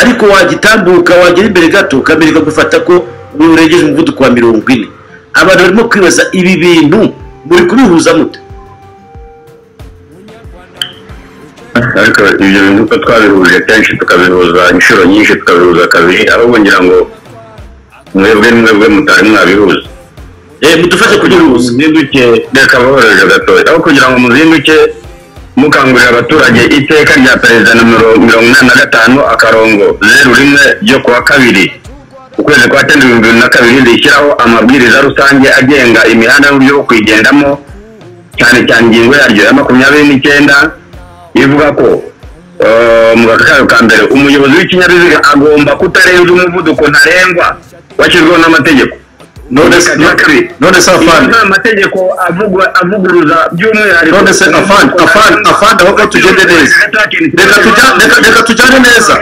ariko wagitambuka wagera imbere gato ukamererwa gufata ko urengeje umuvuduko wa mirongo ine. Abantu barimo kwibaza ibi bintu muri kubihuza mute ariko ibyo bintu uko twabihuje kenshi tukabihuza inshuro nyinshi tukabihuza kabiri ahubwo ngira ngo mwebwe mwebwe mutari mwabihuza Eh, mudufashe kugihuza muzinduke. Reka boroheje gatoya. Aho kugira ngo muzinduke mukangurira abaturage iteka rya perezida nomero mirongo inani na gatanu akarongo zeru rimwe ryo kuwa kabiri. Ukwezi kwa cyenda ibihumbi bibiri na kabiri rishyiraho amabwiriza rusange agenga imihanda n'uburyo bwo kuyigendamo cyane cyane ingingo yaryo ya makumyabiri n'icyenda. Ivuga ko eh, mu gakayo ka mbere umuyobozi w'ikinyabiziga agomba kutarenza umuvuduko ntarengwa washyizweho n'amategeko. None se afande nta mategeko avuguruza by'umwihariko none se afande afande afande ahubwo tugende neza. reka tujya reka reka tujyane neza.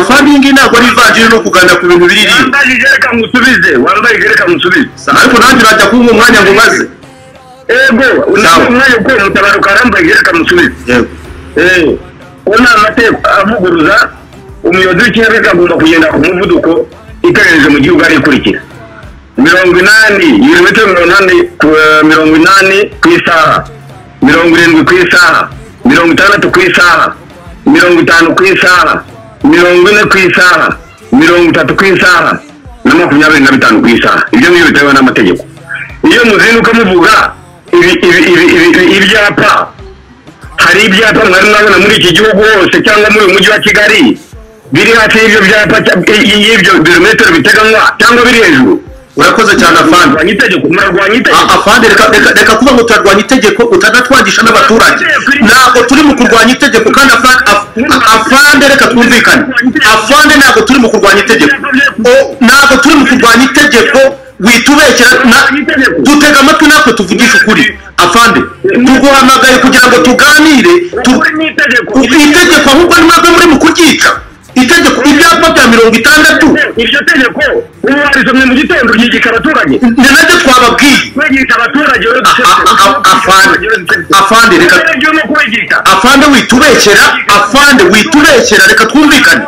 Afande iyi ngiyi ntabwo ari ivanjiri no kuganira ku bintu biri iriya wambaye musubize. Ariko nanjye urajya kumpa umwanya ngo umaze ego umwanya uko mutabaruka arambaye reka musubize yego Eh, ko nta mategeko avuguruza umuyobozi w'ikinyabiziga agomba kugenda ku muvuduko itegereje mu gihugu ari ikurikira. Mirongo inani ibirometero mirongo inani ku eh, mirongo inani ku isaha. Mirongo irindwi ku isaha. Mirongo itandatu ku isaha. Mirongo itanu ku isaha. Mirongo ine ku isaha. Mirongo itatu ku isaha. Na makumyabiri na bitanu ku isaha. Ibyo ngibyo bitewe n'amategeko. Iyo muzinduka muvuga ibyapa hari ibyapa mwari mwabona muri iki gihugu hose cyangwa muri uyu mujyi wa kigali biri hafi y'ibyo byapa y'ibyo birometero biteganywa cyangwa biri hejuru. Urakoze cyane afande. Afande reka kuvuga ngo turarwanya itegeko utanatwangisha n'abaturage. Ntabwo turi mu kurwanya itegeko kandi afande af- afande reka twumvikane. Afande ntabwo turi mu kurwanya itegeko ntabwo turi mu kurwanya itegeko witubekera na- dutega amatwi natwe tuvugisha ukuri. Afande tuguhamagaye kugira ngo tuganire itegeko ahubwo ni mwebwe muri mu kuryica itegeko ibyapa bya mirongo itandatu iryo tegeko ubu mu gitondo ryigika abaturage ni nabyo twababwiye kwigisha abaturage afande afande reka afande witubekera afande witubekera reka twumvikane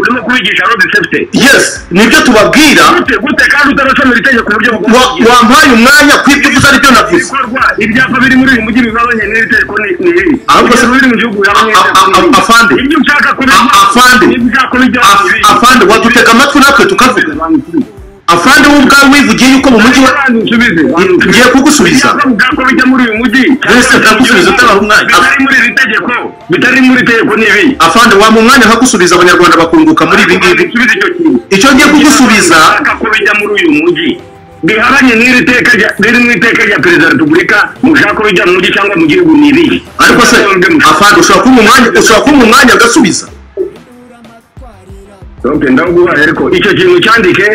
urimo kubigisha road safety yes nibyo tubabwira gute kandi utarasomera itegeko uburyo buryo wampaye umwanya ku ibyo uvuze aribyo navuze ibyapa biri muri uyu mujyi bibabanye n'iri tegeko ni iri Ahubwo se- biri mu gihugu afande. ibyo ushaka kubi afande. Afande wadutega amatwi natwe tukavuga. Afande wowe ubwawe wivugiye yuko mu mujyi wa ngiye kugusubiza. Mbese ndagusubiza utabaha umwanya. bitari muri tegeko bitari ni ibi afande wampa umwanya nkagusubiza abanyarwanda bakunguka muri ibi ngibi. Icyo ngiye kugusubiza bihabanye n'iri teka riri mu iteka rya perezida wa repubulika mushaka kubijya mu mujyi cyangwa mu gihugu ni ibi ariko se afande ushobora kumpa umwanya ushobora ndaguhaye ariko icyo kintu cyandike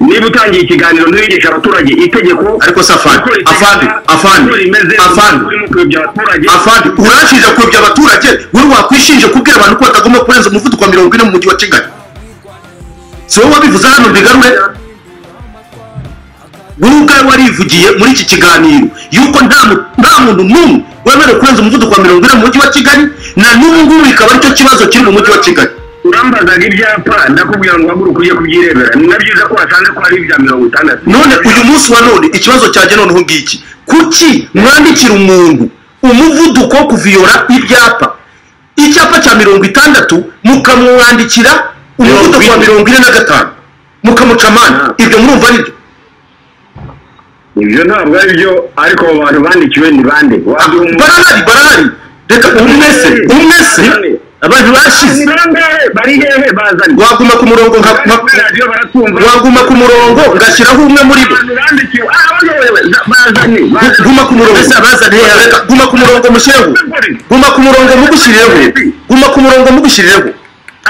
niba utangiye ikiganiro ntiwigisha abaturage itegeko. Ariko se afande afande uko rimeze? Afande urimo kuyobya abaturage? Wowe wakwishinje kubwira abantu ko batagomba kurenza umuvuduko wa mirongo ine mu mujyi wa kigali? Si wowe wabivuze hano mbigarure? Wowe ubwawe warivugiye muri iki kiganiro yuko nta muntu n'umwe wemerewe kurenza umuvuduko wa mirongo ine mu mujyi wa kigali? Na n'ubu ngubu bikaba ari cyo kibazo kiri mu mujyi wa kigali. Urambazaga ibyapa ndakubwira ngo haguruke ujye kubyirebera. Ni na byiza ko wasanze ko hari ibya mirongo itandatu. None uyu munsi wa none ikibazo cyanjye noneho ngiki. Kuki mwandikira umuntu umuvuduko wo kuviyora ibyapa? Icyapa cya mirongo itandatu mukamwandikira umuvuduko wa mirongo ine na gatanu. Mukamuca amande. Ibyo murumva ari byo? Ibyo ntabwo ari byo ariko abo bantu bandikiwe ni bande? Umuntu barahari barahari reka umwe se umwe se abantu bashize bari hehe bazanye. Waguma ku murongo waguma ku murongo ngashyiraho umwe muri bo. Ah guma ku murongo. Guma ku murongo mushyireho guma ku murongo mugushyirireho guma ku murongo mugushyirireho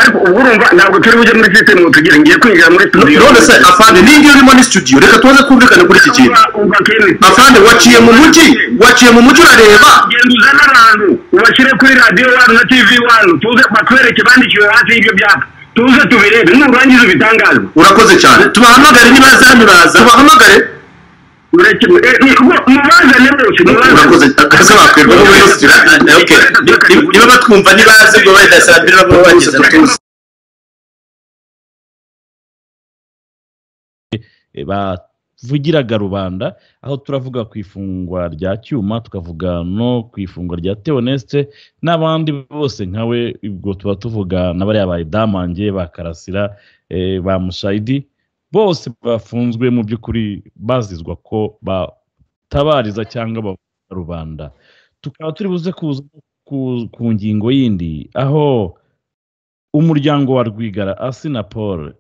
ariko ubwo urumva ntabwo turi bujye muri sisitemu ngo tugire ngiye kwinjira muri studio. None se afande ninjye urimo ni studio? Reka tuze kumvikane kuri iki kintu. afande waciye mu mujyi waciye mu mujyi urareba? Genda uzane abantu ubashyire kuri radiyo wanu na tv wanu tuze batwereke bandikiwe hasi y'ibyo byapa. Tuze tubirebe. Nurangiza ubitangaze urakoze cyane. Tubahamagare nibaza hano baza tubahamagare ureke eh, ni- bo- mubazane bose mubazane akazi studio okay Ni- niba batwumva nibaze ngo wenda saa mbiri baba bageze tuzi eh, bavugiraga rubanda aho turavuga ku ifungwa rya cyuma tukavuga no ku ifungwa rya teoneste n'abandi bose nkawe ubwo tuba tuvuga na bariya ba idamange ba karasira eh, ba mushayidi bose bafunzwe mu by'ukuri bazizwa ko batabariza cyangwa bavuga rubanda tukaba turi buze kuza ku, ngingo yindi aho umuryango wa rwigara asina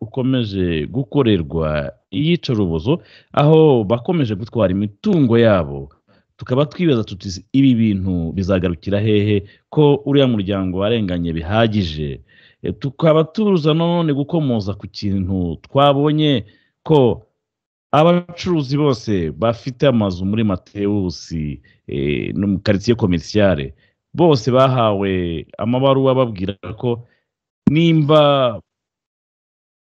ukomeje gukorerwa iyicarubozo aho bakomeje gutwara imitungo yabo. Tukaba twibaza tuti ibi bintu bizagarukira hehe ko uriya muryango warenganye bihagije? Tukaba tuza none gukomoza ku kintu twabonye ko abacuruzi bose bafite amazu muri matewusi e, no mu karitsiye komersiyare bose bahawe amabaruwa babwira ko nimba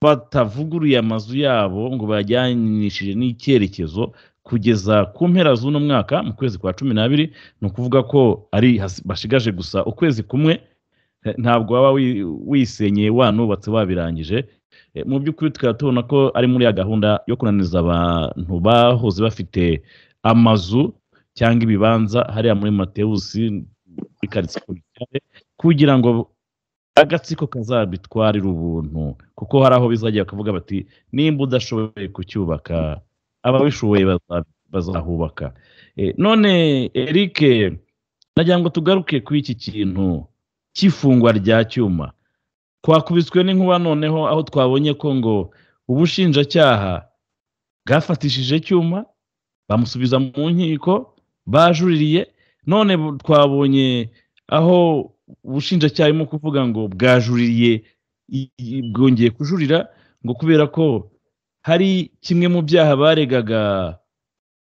batavuguruye amazu yabo ngo bayajyanishije n'icyerekezo kugeza ku mpera z'uno mwaka mu kwezi kwa cumi n'abiri ni ukuvuga ko ari bashigaje gusa ukwezi kumwe eh, ntabwo waba wi- wisenyeye wanubatse wabirangije. Eh, mu by'ukuri tukaba tubona ko ari muri ya gahunda yo kunaniza abantu bahoze bafite amazu cyangwa ibibanza hariya muri matewusi muri karitsiye kugira ngo agatsiko kazabitwarira ubuntu. Kuko hari aho bizajya bakavuga bati nimba udashoboye kucyubaka ababishoboye baza- bazahubaka. Eh, none eric nagira ngo tugaruke kuri iki kintu. Cy'ifungwa rya cyuma. Twakubiswe n'inkuba noneho aho twabonye ko ngo ubushinjacyaha bwafatishije cyuma bamusubiza mu nkiko bajuririye none twabonye aho ubushinjacyaha burimo kuvuga ngo bwajuririye bwongeye kujurira ngo kubera ko hari kimwe mu byaha baregaga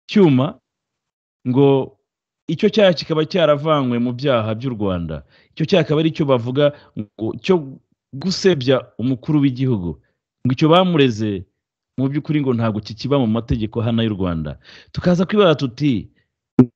cyuma ngo icyo cyaha kikaba cyaravanywe mu byaha by'u rwanda. Icyo cyaha akaba ari cyo bavuga ngo cyo gusebya umukuru w'igihugu. Ngo icyo bamureze mu by'ukuri ngo ntabwo kikiba mu mategeko hano y'u rwanda. Tukaza kwibaza tuti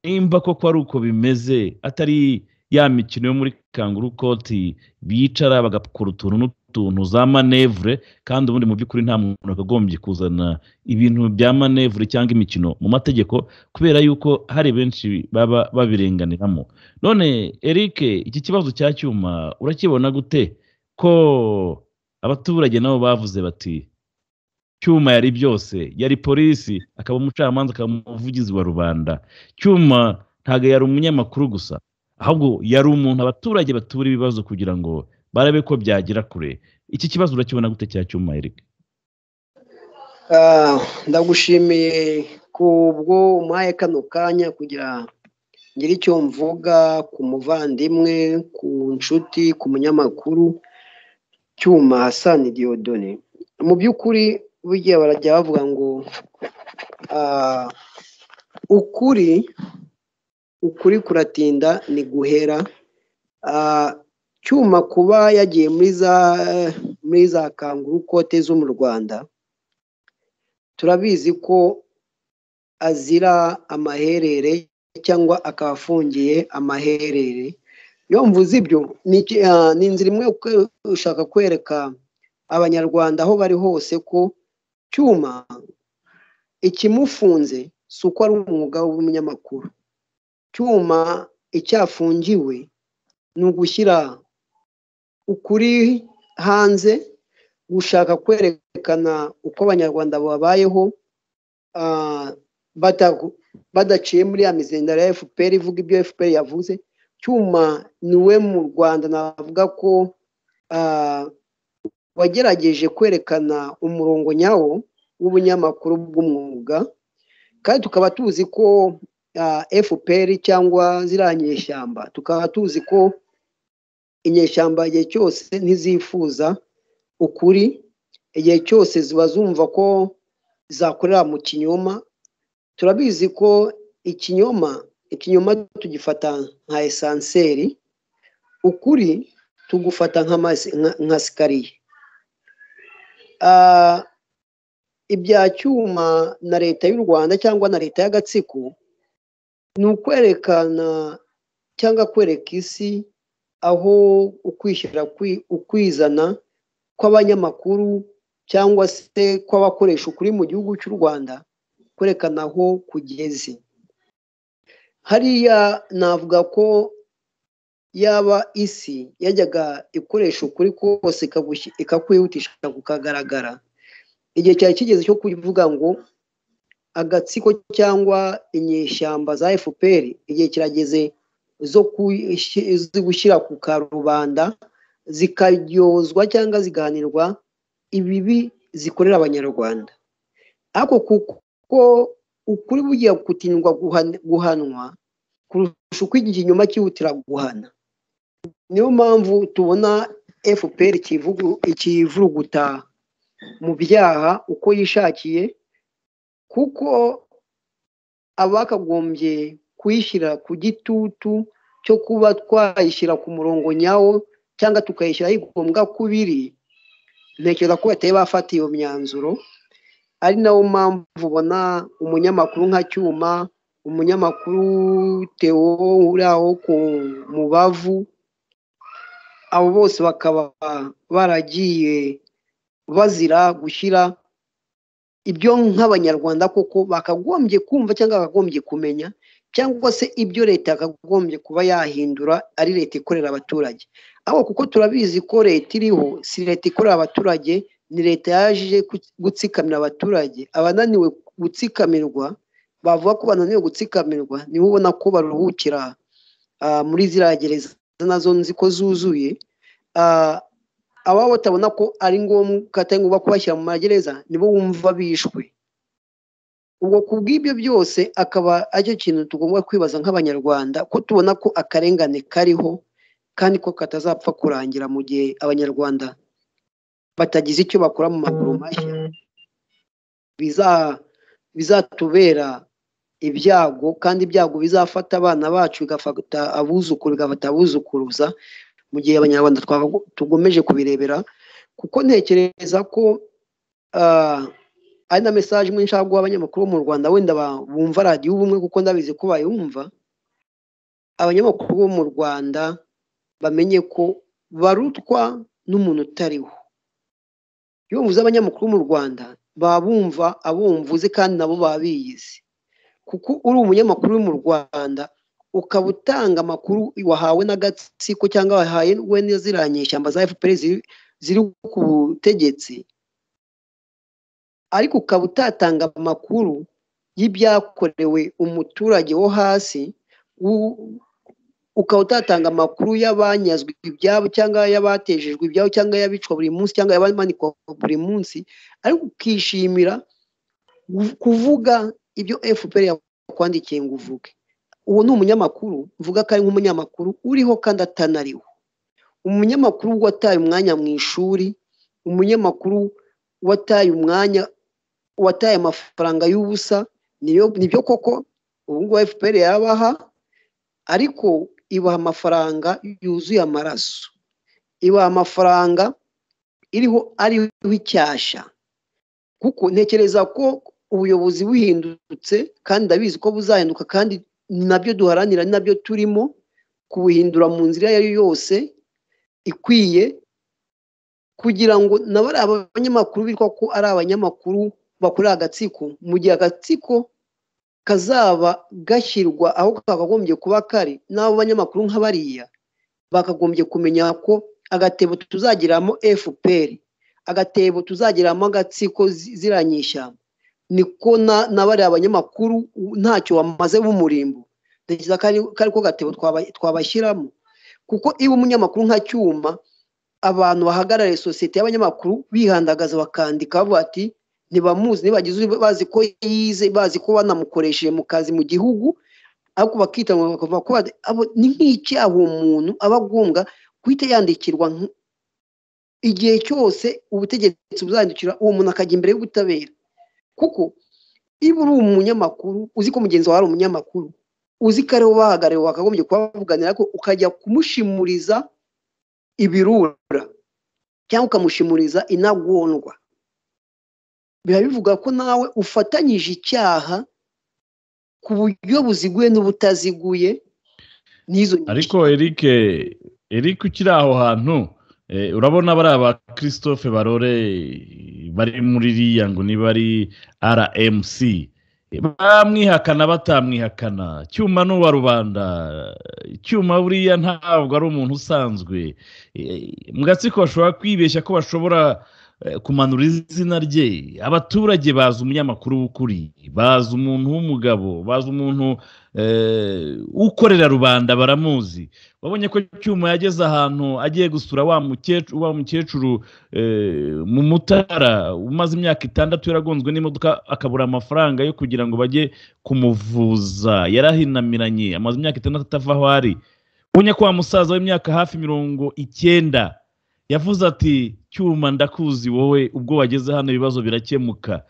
nimba koko ari uko bimeze atari ya mikino yo muri kanguru koti bicara bagakora utuntu n'utuntu za manevure kandi ubundi mu by'ukuri nta muntu akagombye kuzana ibintu bya manevure cyangwa imikino mu mategeko kubera yuko hari benshi baba babirenganiramo. None eric iki kibazo cya cyuma urakibona gute? Ko abaturage nabo bavuze bati cyuma yari byose yari polisi akaba umucamanza akaba umuvugizi wa rubanda. Cyuma ntabwo yari umunyamakuru gusa ahubwo yari umuntu abaturage batura ibibazo kugira ngo barabe ko byagera kure. Iki kibazo urakibona gute cya cyuma eric? Ah, ndagushimiye kubwo umpaye kano kanya kugira ngire icyo mvuga ku muvandimwe ku nshuti ku munyamakuru cyuma hasani diyodone mu by'ukuri burya barajya bavuga ngo ah, ukuri ukuri kuratinda ni guhera. Ah, cyuma kuba yagiye muri za muri za kanguru kote zo mu rwanda. Turabizi ko azira amaherere cyangwa akaba afungiye amaherere. Iyo mvuze ibyo ni ah, inzira imwe ushaka kwereka abanyarwanda aho bari hose ko cyuma ikimufunze si uko ari umwuga w'umunyamakuru. Cyuma icyafungiwe ni ugushyira ukuri hanze gushaka kwerekana uko abanyarwanda babayeho ah, badaciye muri ya mizindaro ya fpr ivuga ibyo fpr yavuze. Cyuma ni we mu rwanda navuga ko ah, wagerageje kwerekana umurongo nyawo w'ubunyamakuru bw'umwuga kandi tukaba tuzi ko ah, fpr cyangwa ziriya nyeshyamba tukaba tuzi ko inyeshyamba igihe cyose ntizifuza ukuri igihe cyose ziba zumva ko zakorera mu kinyoma turabizi ko ikinyoma ikinyoma tugifata nka esanseri ukuri tugufata nka sikariye. Ibya cyuma na leta y'u rwanda cyangwa na leta y'agatsiko ni ukwerekana cyangwa kwereka isi aho ukwishyira ukwizana kw'abanyamakuru cyangwa se kw'abakoresha ukuri mu gihugu cy'u rwanda kwerekana aho kugeze. Hariya navuga ko yaba isi yajyaga ikoresha ukuri kose ikakwihutisha kukagaragara. Igihe cyari kigeze cyo kuvuga ngo agatsiko cyangwa inyeshyamba za fpr igihe kirageze zo gushyira ku karubanda zikaryozwa cyangwa ziganirwa ibibi zikorera abanyarwanda. Ariko kuko ukuri bugiye gutindwa guhanwa kurusha uko ikinyoma cyihutira guhana. Niyo mpamvu tubona fpr ikivuruguta mu byaha uko yishakiye kuko abakagombye kuyishyira ku gitutu cyo kuba twayishyira ku murongo nyawo cyangwa tukayishyira aho igombwa ko biri ntekereza ko batari bafata iyo myanzuro. Ari nawo mpamvu ubona umunyamakuru nka cyuma umunyamakuru tewo uri aho ku mubavu abo bose bakaba baragiye bazira gushyira ibyo nk'abanyarwanda koko bakagombye kumva cyangwa bakagombye kumenya. Cyangwa se ibyo leta yakagombye kuba yahindura ari leta ikorera abaturage. Aho kuko turabizi ko leta iriho si leta ikorera abaturage ni leta yaje gutsikamira abaturage. Abananiwe gutsikamirwa bavuga ko bananiwe gutsikamirwa nibo ubona ko baruhukira muri ziriya gereza na zo nzi ko zuzuye. Ababa batabona ko ari ngombwa atari ngombwa kubashyira mu magereza nibo wumva bishwe. Ubwo ku bw'ibyo byose akaba ari cyo kintu tugomba kwibaza nk'abanyarwanda ko tubona ko akarengane kariho kandi ko katazapfa kurangira mu gihe abanyarwanda batagize icyo bakora mu maguru mashya. Bizatubera ibyago kandi ibyago bizafata abana bacu bigafata abuzukuru bigafata abuzukuruza mu gihe abanyarwanda tugomeje kubirebera kuko ntekereza ko ari na mesaje imwe nshaka guha abanyamakuru bo mu rwanda wenda bumva radiyo ubumwe kuko ndabizi ko bayumva. Abanyamakuru bo mu rwanda bamenye ko barutwa n'umuntu utariho. Iyo mvuze abanyamakuru mu rwanda baba bumva abumvuze kandi nabo baba biyizi kuko uri umunyamakuru mu rwanda ukaba utanga amakuru wahawe n'agatsiko cyangwa wahawe ziriya nyeshyamba za fpr ziri ku butegetsi ariko ukaba utatanga amakuru y'ibyakorewe umuturage wo hasi ukaba utatanga amakuru y'abanyazwe ibyabo cyangwa y'abatejejwe ibyabo cyangwa y'abicwa buri munsi cyangwa y'abamanikwa buri munsi ariko ukishimira kuvuga ibyo fpr yakwandikiye ngo uvuge. Uwo ni umunyamakuru mvuga ko ari nk'umunyamakuru uriho kandi atanariho. Umunyamakuru wataye umwanya mu ishuri umunyamakuru wataye umwanya wataye amafaranga y'ubusa ni byo koko? Ubu ngubu fpr yabaha ariko ibaha amafaranga yuzuye amaraso. Ibaha amafaranga iriho ariho icyasha. Kuko ntekereza ko ubuyobozi buhindutse kandi ndabizi ko buzahinduka kandi na byo duharanira ni na byo turimo kubuhindura mu nzira iyo ari yo yose ikwiye kugira ngo nabo ari abanyamakuru bitwa ko ari abanyamakuru bakorera agatsiko. Mu gihe agatsiko kazaba gashyirwa aho kakagombye kuba kari n'abo banyamakuru nk'abariya bakagombye kumenya ko agatebo tuzagiramo fpr agatebo tuzagiramo agatsiko ziriya nyishyamba niko n'abariya abanyamakuru ntacyo bamaze b'umurimbo. Ntekereza ko ariko gatebo twabashyiramo. Kuko iyo umunyamakuru nka cyuma abantu bahagarariye sosiyete y'abanyamakuru bihandagaza bakandika bavuga ati ntibamuzi ntibagize bazi ko yize bazi ko banamukoresheje mu kazi mu gihugu ariko bakita ni nk'icyaha uwo muntu aba agombwa guhita yandikirwa igihe cyose ubutegetsi buzandikira uwo muntu akajya imbere y'ubutabera. Kuko niba uri umunyamakuru uzi ko mugenzi wawe ari umunyamakuru uzi ko ari we bahagarariwe wakagombye kubavuganira ko ukajya kumushimuriza ibirura cyangwa ukamushimuriza inagondwa. Biba bivuga ko nawe ufatanyije icyaha ku buryo buziguye n'ubutaziguye n'izo ariko eric eric ukiri aho hantu eh, urabona bari aba christophe barore bari muri iriya ngo niba ari rmc bamwihakana batamwihakana. Cyuma ni uwa rubanda cyuma buriya ntabwo ari umuntu usanzwe. Eh, mu gatsiko bashobora kwibeshya ko bashobora kumanura izina rye. Abaturage bazi umunyamakuru w'ukuri. Bazi umuntu w'umugabo. Bazi umuntu eh, ukorera rubanda baramuzi. Wabonye ko cyuma yageze ahantu agiye gusura wa mukecuru eh, mu mutara umaze imyaka itandatu yaragonzwe n'imodoka akabura amafaranga yo kugira ngo bajye kumuvuza. Yarahinamiranye. Amaze imyaka itandatu atava aho ari. Ubonye ko wa musaza w'imyaka hafi mirongo icyenda. Yavuze ati cyuma ndakuzi wowe ubwo wageze hano ibibazo birakemuka.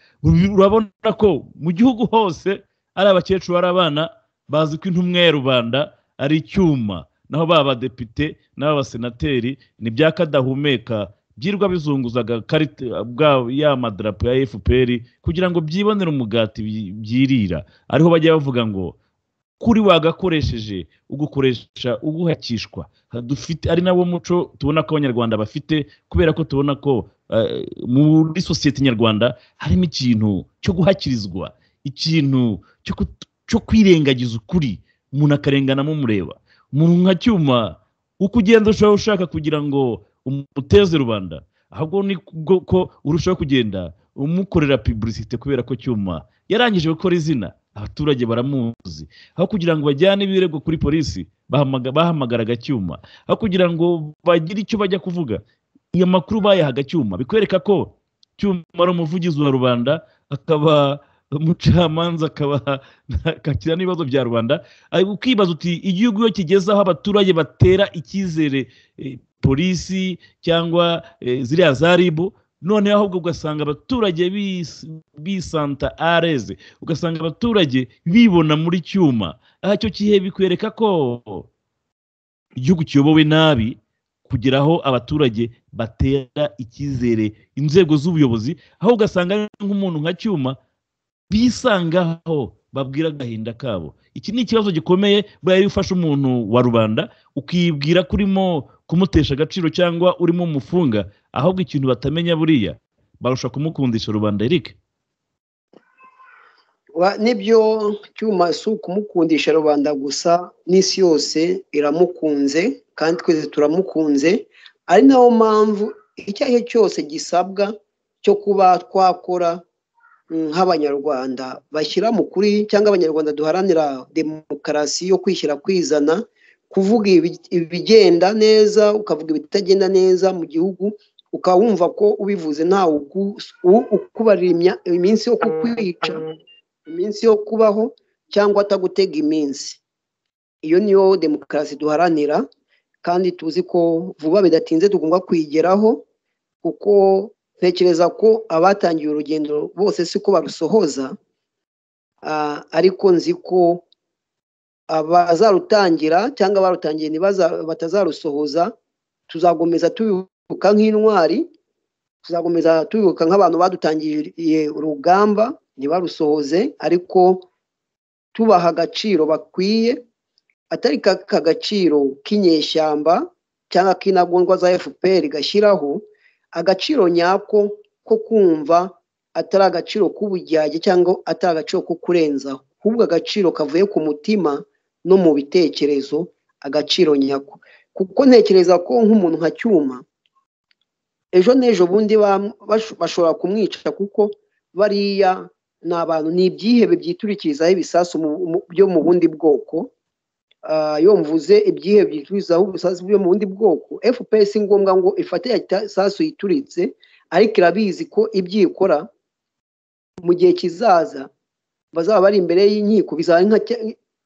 Urabona ko mu gihugu hose ari abakecuru ari abana bazi ko intumwa ya rubanda ari icyuma. Naho baba abadepite n'abasenateri ni bya kadahumeka. Byirwa bizunguzaga ya madarapo ya fpr kugira ngo byibonere umugati byirira. Ariho bajya bavuga ngo kuri wagakoresheje ugukoresha uguhakishwa. Dufite ari nawo muco tubona ko abanyarwanda bafite kubera ko tubona ko eh, muri sosiyete nyarwanda harimo ikintu cyo guhakirizwa ikintu cyo kwirengagiza ukuri. Umuntu akarengana mumureba umuntu nka cyuma uko ugenda ushobora ushaka kugira ngo umuteze rubanda ahubwo ni ko urushaho kugenda umukorera publicité kubera ko cyuma yarangije gukora izina. Abaturage baramuzi. Aho kugira ngo bajyane ibirego kuri polisi bahamaga- bahamagaraga cyuma. Aho kugira ngo bagire icyo bajya kuvuga iyo makuru bayahaga cyuma. Bikwereka ko cyuma ari umuvugizi wa rubanda akaba umucamanza akaba akakira n'ibibazo bya rubanda. Ukibaza uti igihugu iyo kigeze aho abaturage batera icyizere eh, polisi cyangwa eh, ziriya za ribu noneho ahubwo ugasanga abaturage bis- bisanta areze ugasanga abaturage bibona muri cyuma. Aha icyo gihe bikwereka ko igihugu kiyobowe nabi kugira aho abaturage batera icyizere inzego z'ubuyobozi aho ugasanga nk'umuntu nka cyuma bisangaho babwira agahinda kabo. Iki ni ikibazo gikomeye buriya iyo ufashe umuntu wa rubanda ukibwira ko urimo kumutesha agaciro cyangwa urimo umufunga ahubwo ikintu batamenya buriya barusha kumukundisha rubanda eric. Wa- ni byo cyuma si ukumukundisha rubanda gusa n'isi yose iramukunze kandi twese turamukunze ari na yo mpamvu icyo ari cyo cyose gisabwa cyo kuba twakora nk'abanyarwanda bashyira mu kuri cyangwa abanyarwanda duharanira demokarasi yo kwishyira kwizana kuvuga ibi- ibigenda neza ukavuga ibitagenda neza mu gihugu ukaba wumva ko ubivuze ntawe ukubarira iminsi yo kukwica iminsi yo kubaho cyangwa atagutega iminsi. Iyo niyo demokarasi duharanira kandi tuzi ko vuba bidatinze tugomba kuyigeraho kuko ntekereza ko abatangiye urugendo bose siko barusohoza Ah, ariko nzi ko abazarutangira cyangwa abarutangiye batazarusohoza tuzakomeza tubibuka nk'intwari tuzakomeza tubibuka nk'abantu badutangiriye urugamba ntibarusohoze ariko tubaha agaciro bakwiye atari ka gaciro k'inyeshyamba cyangwa k'intagondwa za fpr gashyiraho agaciro nyako ko kumva atari agaciro k'ubujyage cyangwa atari agaciro ko kurenzaho. Ahubwo agaciro kavuye ku mutima no mu bitekerezo agaciro nyako. Kuko ntekereza ko nk'umuntu nka cyuma ejo n'ejo bundi bashobora kumwica kuko bariya ni abantu ni ibyihebe byiturikirizaho ibisasu mu- mu- byo mu bundi bwoko. Ah, iyo mvuze ibyihebe byiturizaho ibisasu byo mu bundi bwoko. Fpr si ngombwa ngo ifate ya sasu yituritse ariko irabizi ko ibyo ikora mu gihe kizaza bazaba bari imbere y'inkiko bizaba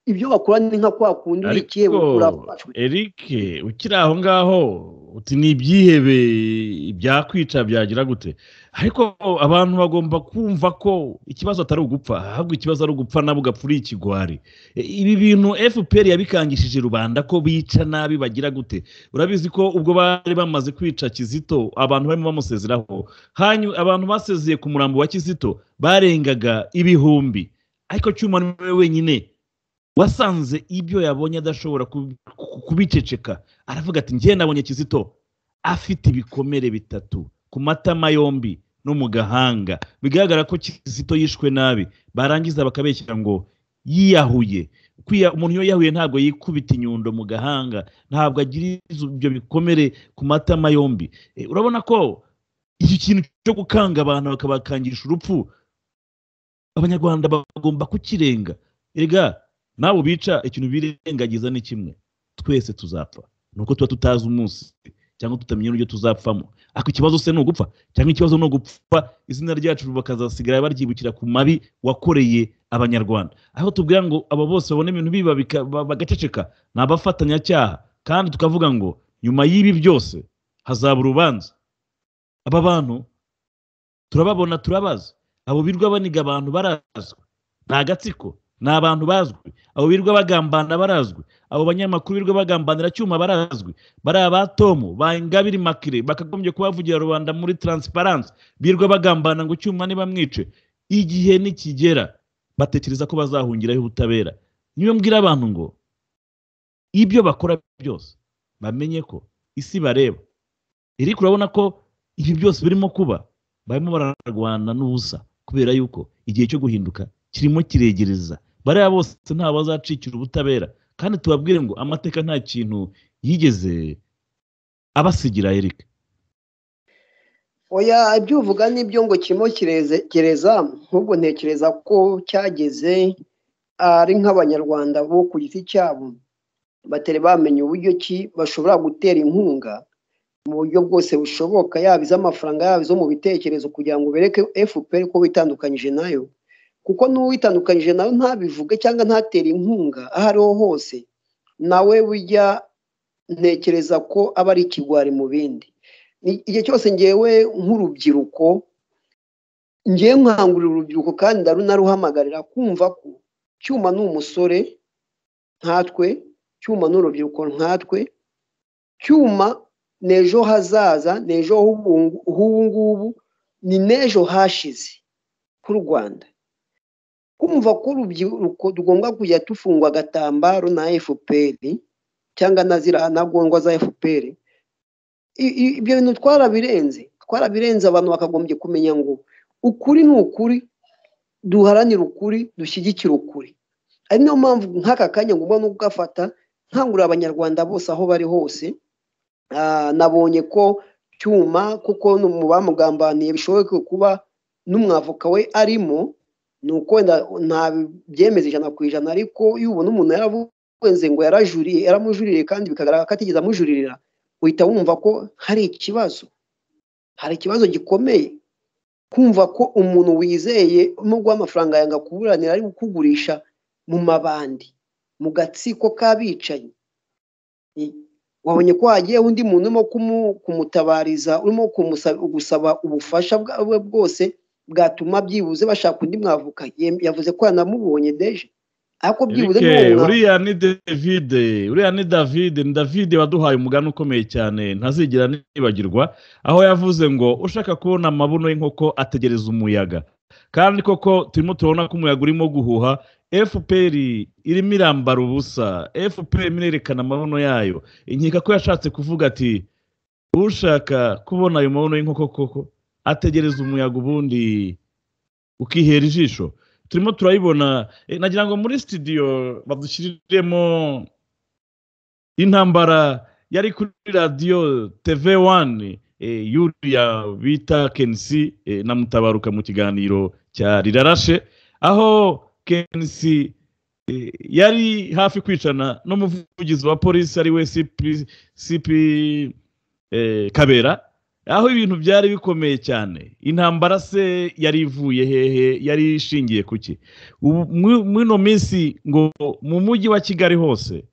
ibyo bakora ni nka kwa kundi urikiye eric ukiri aho ngaho uti ni ibyihebe byakwica byagira gute? Ariko abantu bagomba kumva ko ikibazo atari ugupfa ahubwo ikibazo ari ugupfa nabo ugapfa uri ikigwari E, ibi bintu fpr yabikangishije rubanda ko bica nabi bagira gute? Urabizi ko ubwo bari bamaze kwica kizito abantu barimo bamusezeraho hanyu abantu basezeye ku murambo wa kizito barengaga ibihumbi. Ariko cyuma ni we wenyine wasanze ibyo yabonye adashobora ku- ku- kubiceceka. Aravuga ati njye nabonye kizito. Afite ibikomere bitatu ku matama yombi no mu gahanga. Bigaragara ko kizito yishwe nabi. Barangiza bakabeshyira ngo yiyahuye. Umuntu iyo yiyahuye ntabwo yikubita inyundo mu gahanga. Ntabwo agira ibyo bikomere ku matama yombi. Eh, urabona ko iki kintu cyo gukanga abantu bakabakangisha urupfu? Abanyarwanda bagomba kukirenga. Erega nawe bica ikintu birengagiza ni kimwe. Twese tuzapfa. Ni uko tuba tutazi umunsi cyangwa tutamenya uburyo tuzapfamo. Ariko ikibazo se ni ugupfa cyangwa ikibazo ni ugupfa. Izina ryacu bakazasigara baryibukira ku mabi wakoreye abanyarwanda. Aho tubwira ngo abo bose babona ibintu biba bagaceceka ni abafatanyacyaha kandi tukavuga ngo nyuma y'ibi byose hazaba urubanza. Aba bantu turababona turabazi. Abo birwa baniga abantu barazwi. Ni agatsiko. Ni abantu bazwi. Abo birwa bagambana barazwi. Abo banyamakuru birwa bagambanira cyuma barazwi. Bari aba tomu ba ingabire makire bakagombye kubavugira rubanda muri taransiparansi birwa bagambana ngo cyuma nibamwice igihe nikigera batekereza ko bazahungiraho ubutabera. Niyo mbwira abantu ngo ibyo bakora byose bamenye ko isi bareba. Eriko urabona ko ibi byose birimo kuba? Barimo bararwana n'ubusa kubera yuko igihe cyo guhinduka kirimo kiregereza. Bariya bose nta bazacikira ubutabera. Kandi tubabwire ngo amateka nta kintu yigeze abasigira erika oya ibyo uvuga ni byo ngo kirimo kireza nk'ubwo ntekereza ko cyageze ari nk'abanyarwanda bo ku giti cyabo. Batari bamenya uburyo ki bashobora gutera inkunga mu buryo bwose bushoboka yaba iz'amafaranga yaba izo mu bitekerezo kugira ngo bereke fpr ko witandukanyije na yo. Kuko n'uwitandukanyije na yo ntabivuge cyangwa ntatere inkunga aho ariho hose nawe bijya ntekereza ko aba ari ikigwari mu bindi. Igihe cyose ngewe nk'urubyiruko ngewe nkangurira urubyiruko kandi ndaruhamagarira kumva ko cyuma ni umusore nkatwe cyuma ni urubyiruko nkatwe cyuma ni ejo hazaza ni ejo h'ubu ngubu ni n'ejo hashize h'u rwanda. Kumva ko urubyiruko tugomba kujya dufungwa agatambaro na fpr cyangwa na ziriya ntagondwa za fpr ibyo bintu twarabirenze twarabirenze abantu bakagombye kumenya ngo ukuri ni ukuri duharanire ukuri dushyigikire ukuri. Ari niyo mpamvu nk'aka kanya ngomba no kugafata nkangurira abanyarwanda bose aho bari hose nabonye ko cyuma kuko mu bamugambaniye bishoboke kuba n'umwavoka we arimo ni uko wenda ntabyemeza ijana ku ijana ariko iyo ubona umuntu yaravuze ngo yarajuriye yaramujuririye kandi bikagaragara ko atigeze amujuririra uhita wumva ko hari ikibazo. Hari ikibazo gikomeye. Kumva ko umuntu wizeye guha amafaranga yanga kuburanira ari kukugurisha mu mabandi mu gatsiko k'abicanyi. Wabonye ko hagiye undi muntu urimo kumutabariza urimo gusaba ubufasha bwe bwose bwatuma byibuze bashaka undi mwavuka. Yavuze ko yanamubonye deje. Ariko byibuze uriya ni david uriya ni david. Ni david waduhaye umugani ukomeye cyane. Ntazigera nibagirwa. Aho yavuze ngo ushaka kubona amabuno y'inkoko ategereza umuyaga. Kandi koko turimo turabona ko umuyaga urimo guhuha. Fpr irimo irambara ubusa. Fpr irimo irerekana amabuno yayo. Inkeka ko yashatse kuvuga ati ushaka kubona ayo mabuno y'inkoko koko? Ategereza umuyaga ubundi ukihera ijisho. Turimo turayibona. Nagira ngo muri studio badushyiriremo intambara yari kuri radiyo tv wani yuriya bita kenisi na mutabaruka mu kiganiro cya rirarashe. Aho kenisi yari hafi kwicana n'umuvugizi wa polisi ari we sipi kabera. Aho ibintu byari bikomeye cyane. Intambara se yari ivuye hehe yari ishingiye ku ki? Muri ino minsi ngo mu mujyi wa kigali hose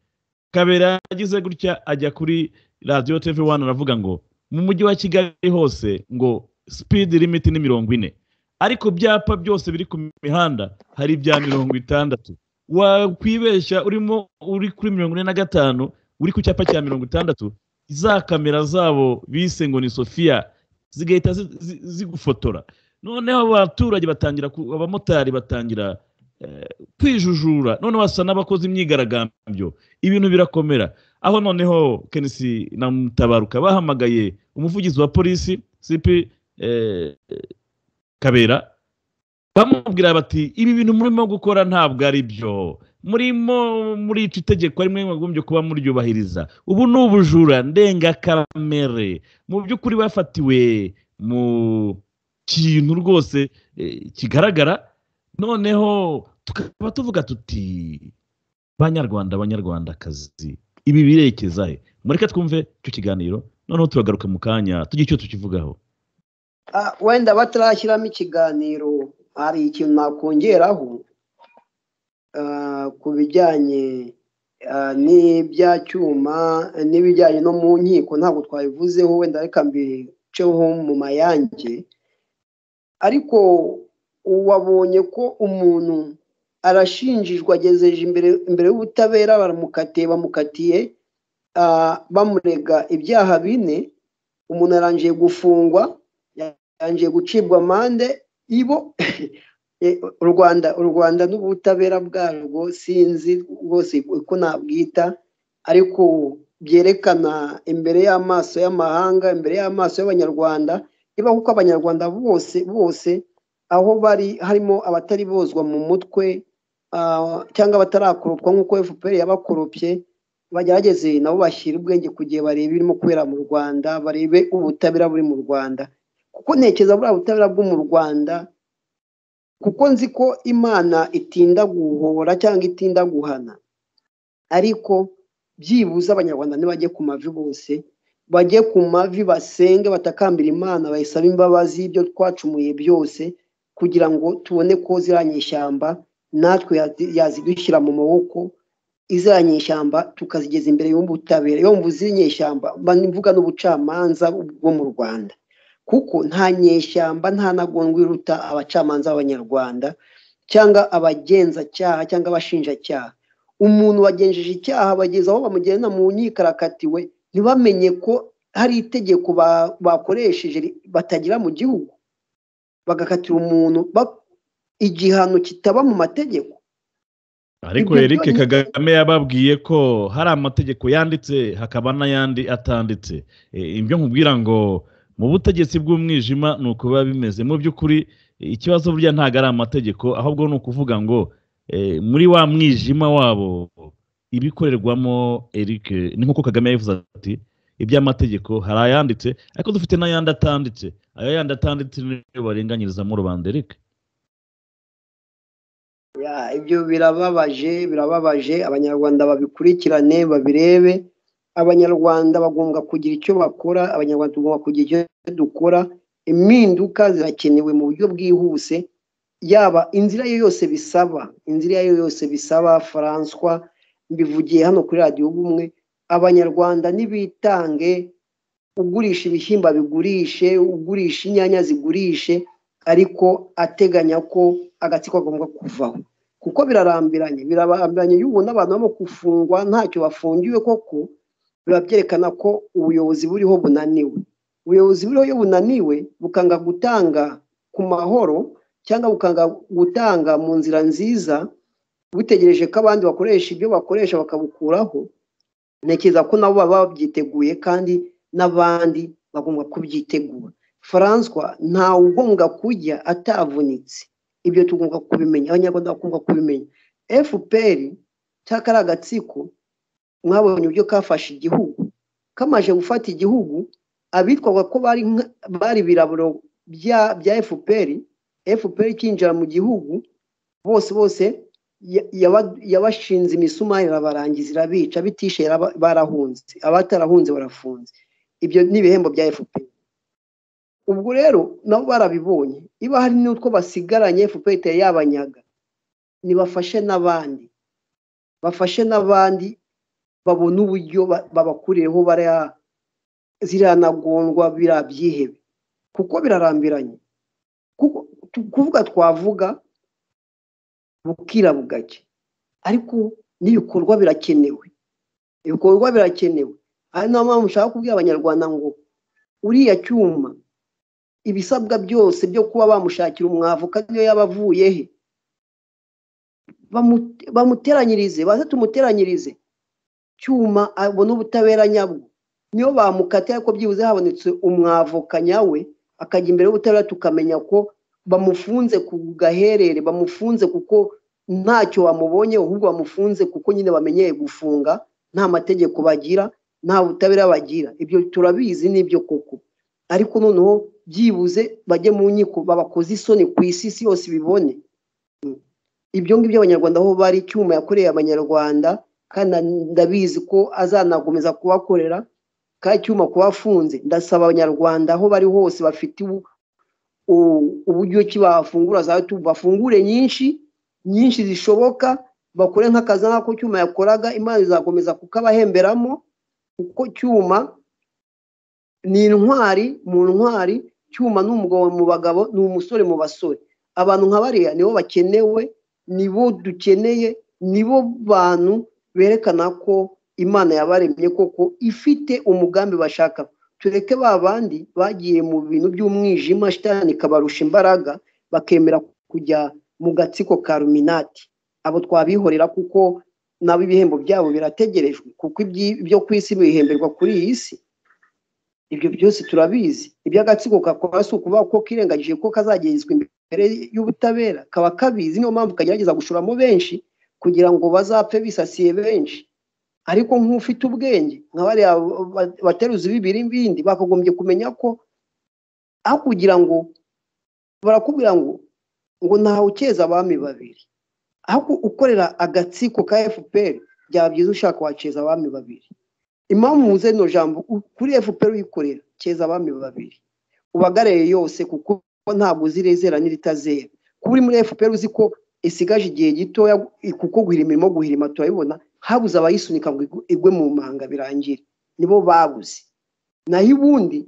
kabera yagize gutya ajya kuri radiyo tv wani aravuga ngo mu mujyi wa kigali hose ngo sipidi limiti ni mirongo ine. Ariko byapa byose biri ku mihanda hari ibya mirongo itandatu. Wakwibeshya urimo uri kuri mirongo ine na gatanu uri ku cyapa cya mirongo itandatu za kamera zabo bise ngo ni sofiya zigahita zigufotora. Noneho abaturage batangira abamotari batangira kwijujura. Noneho basa n'abakoze imyigaragambyo ibintu birakomera. Aho noneho kenisi na mutabaruka bahamagaye umuvugizi wa polisi sipi kabera bamubwira bati ibi bintu murimo gukora ntabwo ari byo murimo murica itegeko rimwe mwagombye kuba muryubahiriza. Ubu ni ubujura ndengakamere mu by'ukuri bafatiwe mu kintu rwose kigaragara noneho tukaba tuvuga tuti banyarwanda banyarwandakazi ibi birekeza he? Mureke twumve icyo kiganiro noneho turagaruka mu kanya tujye icyo tukivugaho. Wenda batarashyiramo ikiganiro hari ikintu nakongeraho. Ku bijyanye n'iby'icyuma n'ibijyanye no mu nkiko ntabwo twabivuzeho wenda reka mbiceho mu mayange. Ariko wabonye ko umuntu arashinjijwe agejeje imbere imbere y'ubutabera baramukatiye bamukatiye bamurega ibyaha bine umuntu arangiye gufungwa yarangiye gucibwa amande ibo u rwanda u rwanda n'ubutabera bwarwo sinzi rwose uko nabwita ariko byerekana imbere y'amaso y'amahanga imbere y'amaso y'abanyarwanda niba kuko abanyarwanda bose bose aho bari harimo abatari bozwa mu mutwe cyangwa batarakoropwa nk'uko fpr yabakoropye bagerageze nabo bashyira ubwenge ku gihe barebe ibirimo kubera mu rwanda barebe ubutabera buri mu rwanda. Kuko ntekereza buriya butabera bwo mu rwanda kuko nzi ko imana itinda guhora cyangwa itinda guhana. Ariko byibuze abanyarwanda ntibajye ku mavi bose bajye ku mavi basenge batakambira imana bayisaba imbabazi y'ibyo twacumuye byose kugira ngo tubone ko ziriya nyishyamba natwe yazidushyira mu maboko iziriya nyishyamba tukazigeza imbere y'ubutabera. Iyo mvuze inyeshyamba mvuga n'ubucamanza bwo mu rwanda. Kuko nta nyeshyamba nta ntagondwa iruta abacamanza b'abanyarwanda cyangwa abagenzacyaha cyangwa abashinjacyaha. Umuntu wagenjeje icyaha bageze aho bamugenda mu nkiko arakatiwe ntibamenye ko hari itegeko bakoresheje batagira mu gihugu. Bagakatira umuntu igihano kitaba mu mategeko. Ariko Eric kagame yababwiye ko hari amategeko yanditse hakaba n'ayandi atanditse. Ibyo nkubwira ngo mu butegetsi bw'umwijima ni uko biba bimeze. Mu by'ukuri ikibazo burya ntabwo ari amategeko ahubwo ni ukuvuga ngo muri wa mwijima wabo ibikorerwamo Eric ni nk'uko kagame yabivuze ati iby'amategeko hari ayanditse ariko dufite n'ayandi atanditse. Ayo yandi atanditse niyo barenganyirizamo rubanda Eric. Ibyo birababaje birababaje. Abanyarwanda babikurikirane babirebe. Abanyarwanda bagomba kugira icyo bakora abanyarwanda tugomba kugira icyo dukora. Impinduka zirakenewe mu buryo bwihuse yaba inzira yo yose bisaba inzira iyo yose bisaba faranswa mbivugiye hano kuri radiyo ubumwe abanyarwanda ntibitange ugurisha ibishyimbo bigurishe ugurisha inyanya zigurishe ariko ateganya ko agatsiko kagomba kuvaho. Kuko birarambiranye birarambiranye. Ubona abantu barimo gufungwa ntacyo bafungiwe koko biba byerekana ko ubuyobozi buriho bunaniwe. Ubuyobozi buriho iyo bunaniwe bukanga gutanga ku mahoro cyangwa bukanga gutanga mu nzira nziza butegereje ko abandi bakoresha ibyo bakoresha bakabukuraho ntekereza ko nabo baba babyiteguye kandi n'abandi bagomba kubyitegura. Faranswa ntawe ugomba kujya atavunitse. Ibyo tugomba kubimenya abanyarwanda bagomba kubimenya. Fpr cyangwa ari agatsiko mwabonye uburyo kafashe igihugu. Kamaze gufata igihugu abitwaga ko bari biraburo bya fpr fpr ikinjira mu gihugu bose bose yabashinze imisumari irabarangiza irabica bitishe barahunze. Abatarahunze barafunze. Ibyo ni ibihembo bya fpr ubwo rero nabo barabibonye. Niba hari n'utwo basigaranye fpr yabanyaga. Nibafashe n'abandi. Bafashe n'abandi babone uburyo ba- babakurireho bariya ziriya ntagondwa biriya byihebe kuko birarambiranye kuvuga twavuga bukira bugake ariko n'ibikorwa birakenewe. Ibikorwa birakenewe. Ari na yo mpamvu ushaka kubwira abanyarwanda ngo uriya cyuma ibisabwa byose byo kuba bamushakira umwavu kandi iyo yaba avuye he? Bamu- bamuteranyirize baze tumuteranyirize. Cyuma abone ubutabera nyabwo. Niyo bamukatiye ariko byibuze habonetse umwavoka nyawe akajya imbere y'ubutabera tukamenya ko bamufunze ku gaherere bamufunze kuko ntacyo bamubonye ahubwo bamufunze kuko nyine bamenyeye gufunga nta mategeko bagira nta butabera bagira. Ibyo turabizi n'ibyo koko. Ariko noneho byibuze bajye mu nkiko babakoze isoni ku isi isi yose ibibone. Ibyo ngibyo abanyarwanda aho bari icyuma yakoreye abanyarwanda kandi ndabizi ko azanakomeza kubakorera kandi icyuma kubafunze. Ndasaba abanyarwanda aho bari hose bafite uburyo ki bafungura za YouTube. Bafungure nyinshi nyinshi zishoboka bakore nk'akazi nk'ako cyuma yakoraga. Imana izakomeza kukabahemberamo. Kuko cyuma ni intwari mu ntwari cyuma ni umugabo mu bagabo ni umusore mu basore. Abantu nka bariya nibo bakenewe nibo dukeneye nibo bantu berekana ko imana yabaremye koko ifite umugambi bashaka. Tureke ba bandi bagiye mu bintu by'umwijima shitani ikabarusha imbaraga bakemera kujya mu gatsiko ka ruminati abo twabihorera kuko nabo ibihembo byabo birategerejwe kuko ibyo ku isi bihemberwa kuri iyi si ibyo byose turabizi. Iby'agatsiko kakora si ukuvuga ko kirengagije ko kazagezwa imbere y'ubutabera kaba kabizi. Niyo mpamvu kagerageza gushoramo benshi kugira ngo bazapfe bisasiye benshi. Ariko nk'ufite ubwenge nka bariya ba- bateruzi bibiri bindi bakagombye kumenya ko aho kugira ngo barakubwira ngo ngo ntawe ukeza abami babiri. Aho ukorera agatsiko ka fpr byaba byiza ushaka wakeza abami babiri. Impamvu muze rino jambo kuri fpr uyikorera keza abami babiri. Ubagareye yose kuko ntabwo uzirezera n'iritazera kuba uri muri fpr uzi ko isigaje igihe gitoya kuko guhira imirimo guhirima turabibona habuze abayisunika ngo igwe- mu manga birangire. Nibo babuze. Naho ubundi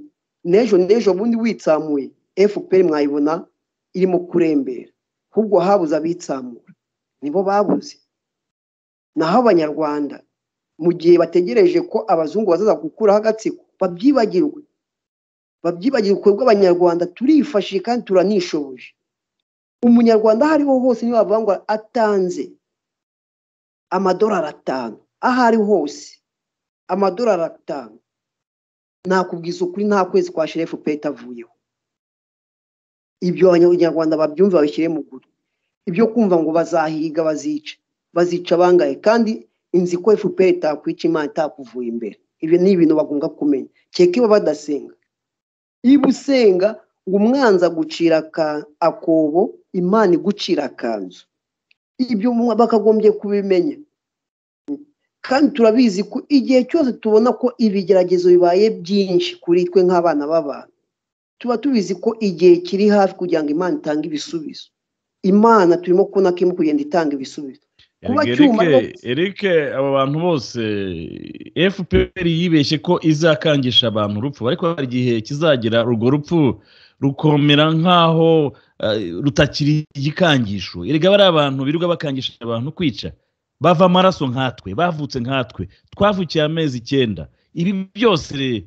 n'ejo n'ejo bundi witsamuye fpr mwayibona irimo kurembera. Ahubwo habuze abitsamura. Nibo babuze. Naho abanyarwanda mu gihe bategereje ko abazungu bazaza gukuraho agatsiko babyibagirwe. Babyibagirwe kuko abanyarwanda turifashije kandi turanishoboje. Umunyarwanda aho ariho hose niyo bavuga ngo atanze amadolari atanu. Aho ari hose amadolari atanu. Nakubwiza ukuri nta kwezi kwa shira fpr itavuyeho ibyo abanyarwanda babyumva babishyire mu gutwi ibyo kumva ngo bazahiga bazica bazica bangahe kandi inzi ko fpr itakwica imana itakuvuye imbere. Ibyo ni ibintu bagomba kumenya. Keka iyo badasenga. Niba usenga ngo umwanzi agucira akobo imana igucira akanzu. Ibyo bakagombye kubimenya. Kandi turabizi ko igihe cyose tubona ko ibigeragezo bibaye byinshi kuri twe nk'abana b'abantu tuba tubizi ko igihe kiri hafi kugira ngo imana itange ibisubizo. Imana turimo kubona ko irimo kugenda itanga ibisubizo. Kuba cyuma Eric aba bantu bose fpr yibeshye ko izakangisha abantu urupfu ariko hari igihe kizagera urwo rupfu rukomera nk'aho rutakiri igikangisho. Erega bari abantu birirwa bakangisha abantu kwica. Bava amaraso nkatwe bavutse nkatwe. Twavukiye amezi icyenda. Ibi byose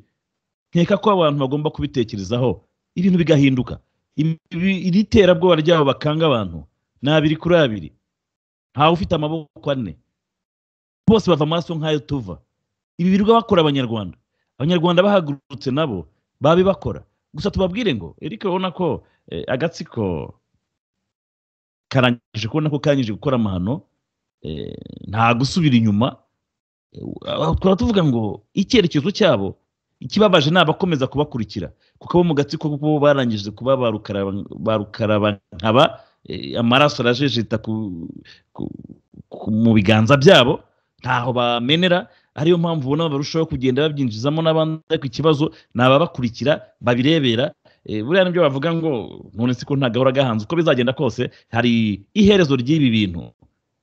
nkeka ko abantu bagomba kubitekerezaho. Ibintu bigahinduka. Iri terabwoba ryabo bakanga abantu ni abiri kuri abiri. Ntawe ufite amaboko ane. Bose bava amaraso nk'ayo tuva. Ibi birirwa bakora abanyarwanda. Abanyarwanda bahagurutse nabo babibakora gusa tubabwire ngo erike urabona ko eh, agatsiko karangije kubona ko kangije gukora amahano eh, nta gusubira inyuma. Eh, twaba tuvuga ngo icyerekezo cyabo ikibabaje ni abakomeza kubakurikira. Kuko abo mu gatsiko kuko barangije kuba ba rukaraba- ba rukarabankaba eh, amaraso arajejeta mu biganza byabo ntaho bamenera. Ariyo mpamvu ubona barushaho kugenda babyinjizamo n'abandi ariko ikibazo ni ababakurikira babirebera eh, buriya ni byo bavuga ngo none siko ntagahora gahanze uko bizagenda kose hari iherezo ry'ibi bintu.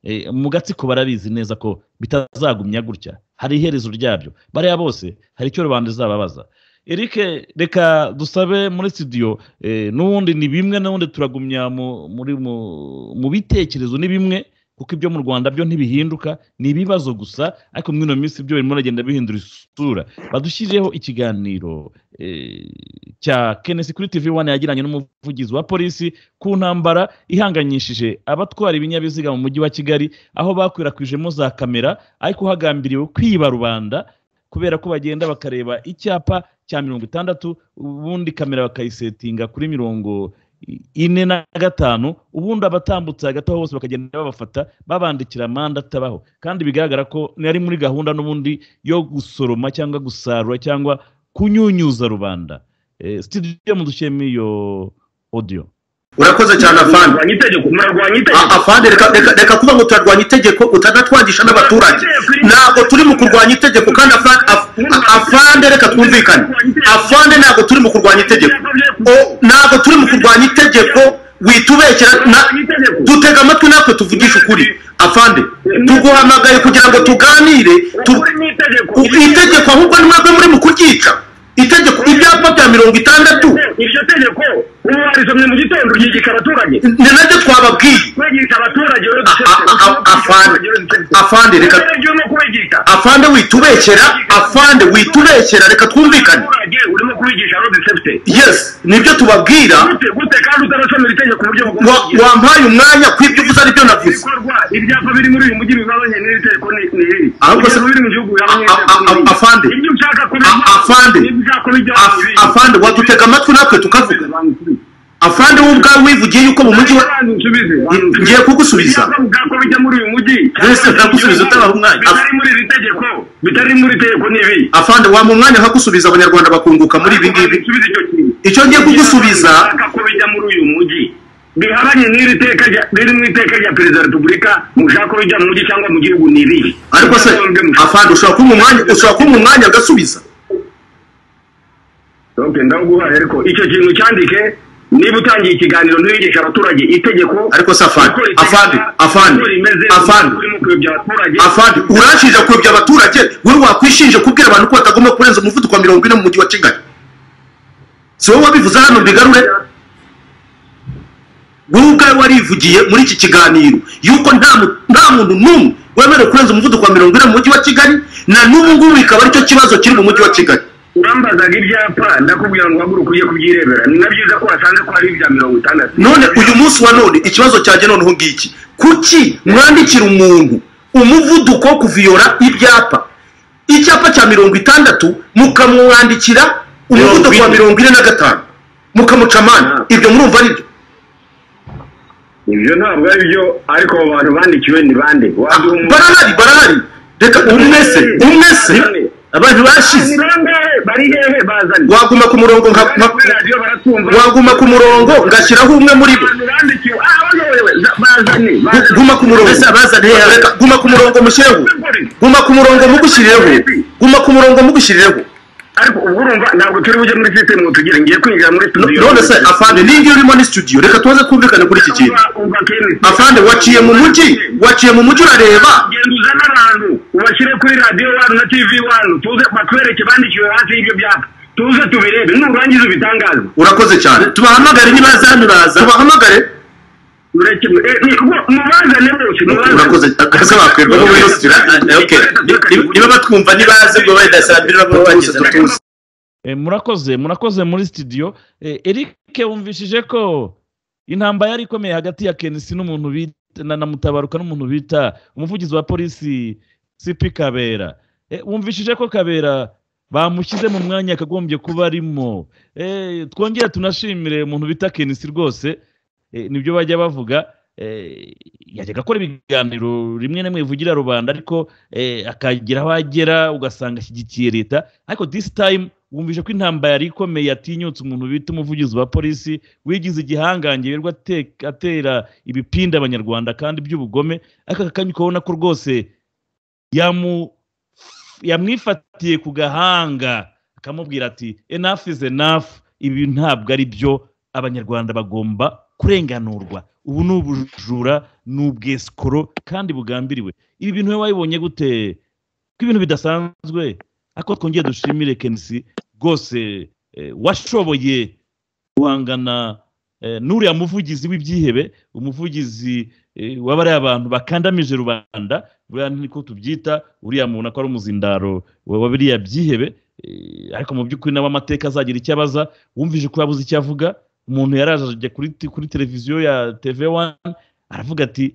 Eh, mu gatsiko barabizi neza ko bitazagumya gutya. Hari iherezo ryabyo. Bariya bose hari icyo rubanda izababaza. Eric reka dusabe muri studio eh, n'ubundi ni bimwe n'ubundi turagumya mu bitekerezo ni bimwe. Kuko ibyo mu rwanda byo ntibihinduka ni ibibazo gusa ariko muri ino minsi byo birimo biragenda bihindura isura. Badushyiriyeho ikiganiro eh, cya kenesi kuri tv one yagiranye n'umuvugizi wa polisi ku ntambara ihanganyishije abatwara ibinyabiziga mu mujyi wa kigali aho bakwirakwijemo za kamera ariko hagambiriwe kwiba rubanda kubera ko bagenda bakareba icyapa cya mirongo itandatu ubundi kamera bakayisetinga kuri mirongo ine na gatanu ubundi abatambutse hagati aho bose bakagenda babafata babandikira amande atabaho. Kandi bigaragara ko nari muri gahunda n'ubundi yo gusoroma cyangwa gusarura cyangwa kunyunyuza rubanda. Eh, studio mudushyiremo iyo audio. Urakoze cyane afande. Afande reka kuba ngo turarwanya itegeko utanatwangisha n'abaturage. Ntabwo turi mu kurwanya itegeko kandi afa- af- afande reka twumvikane. Afande ntabwo turi mu kurwanya itegeko. O- ntabwo turi mu kurwanya itegeko witubekera na- dutega amatwi natwe tuvugisha ukuri. Afande tuguhamagaye kugira ngo tuganire itegeko ahubwo ni mwebwe muri mu kuryica. Itegeko ibyapa bya mirongo itandatu. Iryo tegeko ubu warisomye mu gitondo ryigisha abaturage ni na byo twababwiye. Kwigisha abaturage afande afande reka afande witubekera afande witubekera reka twumvikane. Urimo kubigisha road safety yes ni byo tubabwira. Gute kandi utarasomera itegeko Wa- kugenda wampaye umwanya ko ibyo uvuze ari byo navuze. Ibyapa biri muri uyu mujyi bibabanye n'iri tegeko ni iri. Ahubwo se- biri mu gihugu afande. afande. Afande wadutega amatwi natwe tukavuga. Afande wowe ubwawe wivugiye yuko mu mujyi wa ngiye kugusubiza. Mbese ntagusubiza utabaha umwanya. afande wampa umwanya nkagusubiza abanyarwanda bakunguka muri ibi ngibi. Icyo ngiye kugusubiza bihabanye n'iri teka riri mu iteka rya perezida wa repubulika mushaka ko bijya mu mujyi cyangwa mu gihugu ni iri ariko se afande ushobora kumpa umwanya ushobora ok ndaguhaye ariko icyo kintu cyandike niba utangiye ikiganiro ntiwigisha abaturage itegeko ariko se afande afande afande afande afande uranshinja kuyobya abaturage. Wowe wakwishinja kubwira abantu ko batagomba kurenza umuvuduko wa mirongo ine mu mujyi wa kigali? Si wowe wabivuze hano mbigarure? Wowe ubwawe warivugiye muri iki kiganiro yuko nta muntu n'umwe wemerewe kurenza umuvuduko wa mirongo ine mu mujyi wa kigali? Na n'ubu ngubu bikaba ari cyo kibazo kiri mu mujyi wa kigali. Urambazaga ibyapa ndakubwira ngo uhaguruke ujye kubyirebera. Ni na byiza ko wasanze ko hari ibya mirongo itandatu. None uyu munsi wa none ikibazo cyanjye noneho ngiki. Kuki mwandikira umuntu umuvuduko wo kuviyora ibyapa? Icyapa cya mirongo itandatu mukamwandikira umuvuduko wa mirongo ine. na gatanu. Mukamuca amande. Ibyo murumva ari byo? Ibyo ntabwo ari byo ariko abo bantu bandikiwe ni bande? Umuntu barahari barahari. Reka umwe se umwe se abantu bashize waguma ku murongo waguma ku murongo ngashyiraho umwe muri bo. Ah guma ku murongo. Guma ku murongo mushyireho guma ku murongo mugushyirireho guma ku murongo mugushyirireho ariko ubwo urumva ntabwo turi bujye muri sisitemu ngo tugire ngiye kwinjira muri studio. None se afande ningi urimo ni studio? Reka tuze twumvikane kuri iki kintu. Afande waciye mu mujyi waciye mu mujyi urareba? Genda uzane abantu ubashyire kuri radiyo wanu na tv wanu. Tuze batwereke bandikiwe hasi y'ibyo byapa. Tuze tubirebe. Nurangiza ubitangaze urakoze cyane. Tubahamagare nibaza hano baza tubahamagare ureke eh, ni- ubwo mubazane bose mubazane. urakoze ese wakwirwa no muri iyo studio Okay. Ni- ni- niba batwumva wenda saa mbiri bageze Eh, murakoze murakoze muri studio Eh, Eric wumvishije ko intambara yari ikomeye hagati ya Kenisi n'umuntu bita na, na Mutabaruka n'umuntu bita umuvugizi wa polisi CP Kabera Eh, wumvishije ko Kabera bamushyize mu mwanya akagombye kuba arimo Eh, twongere tunashimire umuntu bita Kenisi rwose ni byo bajya bavuga eh, yajyaga akora ibiganiro rimwe na rimwe bivugira rubanda ariko eh, akagera aho agera ugasanga ashyigikiye leta. Ariko this time wumvise ko intambara yari ikomeye yatinyutse umuntu bita umuvugizi wa polisi wigize igihangange wirirwa ate- atera ibipinda abanyarwanda kandi by'ubugome. Ariko aka kanya ukabona ko rwose yamwifatiye ku gahanga. Akamubwira ati enough is enough. Ibi ntabwo ari byo abanyarwanda bagomba kurenganurwa. Ubu ni ubujura ni ubwesikoro kandi bugambiriwe. Ibi bintu we wabibonye gute? Ko ibintu bidasanzwe? Ariko twongeye dushimire kenisi rwose eh, washoboye guhangana eh, n'uriya muvugizi w'ibyihebe umuvugizi eh, w'abariya abantu bakandamije rubanda buriya niko tubyita uriya muntu ko ari umuzindaro wa biriya byihebe ariko mu by'ukuri nawe amateka azagira icyo abaza wumvise ko yabuze icyo avuga umuntu yaraje ajya kuri televiziyo ya tv wani aravuga ati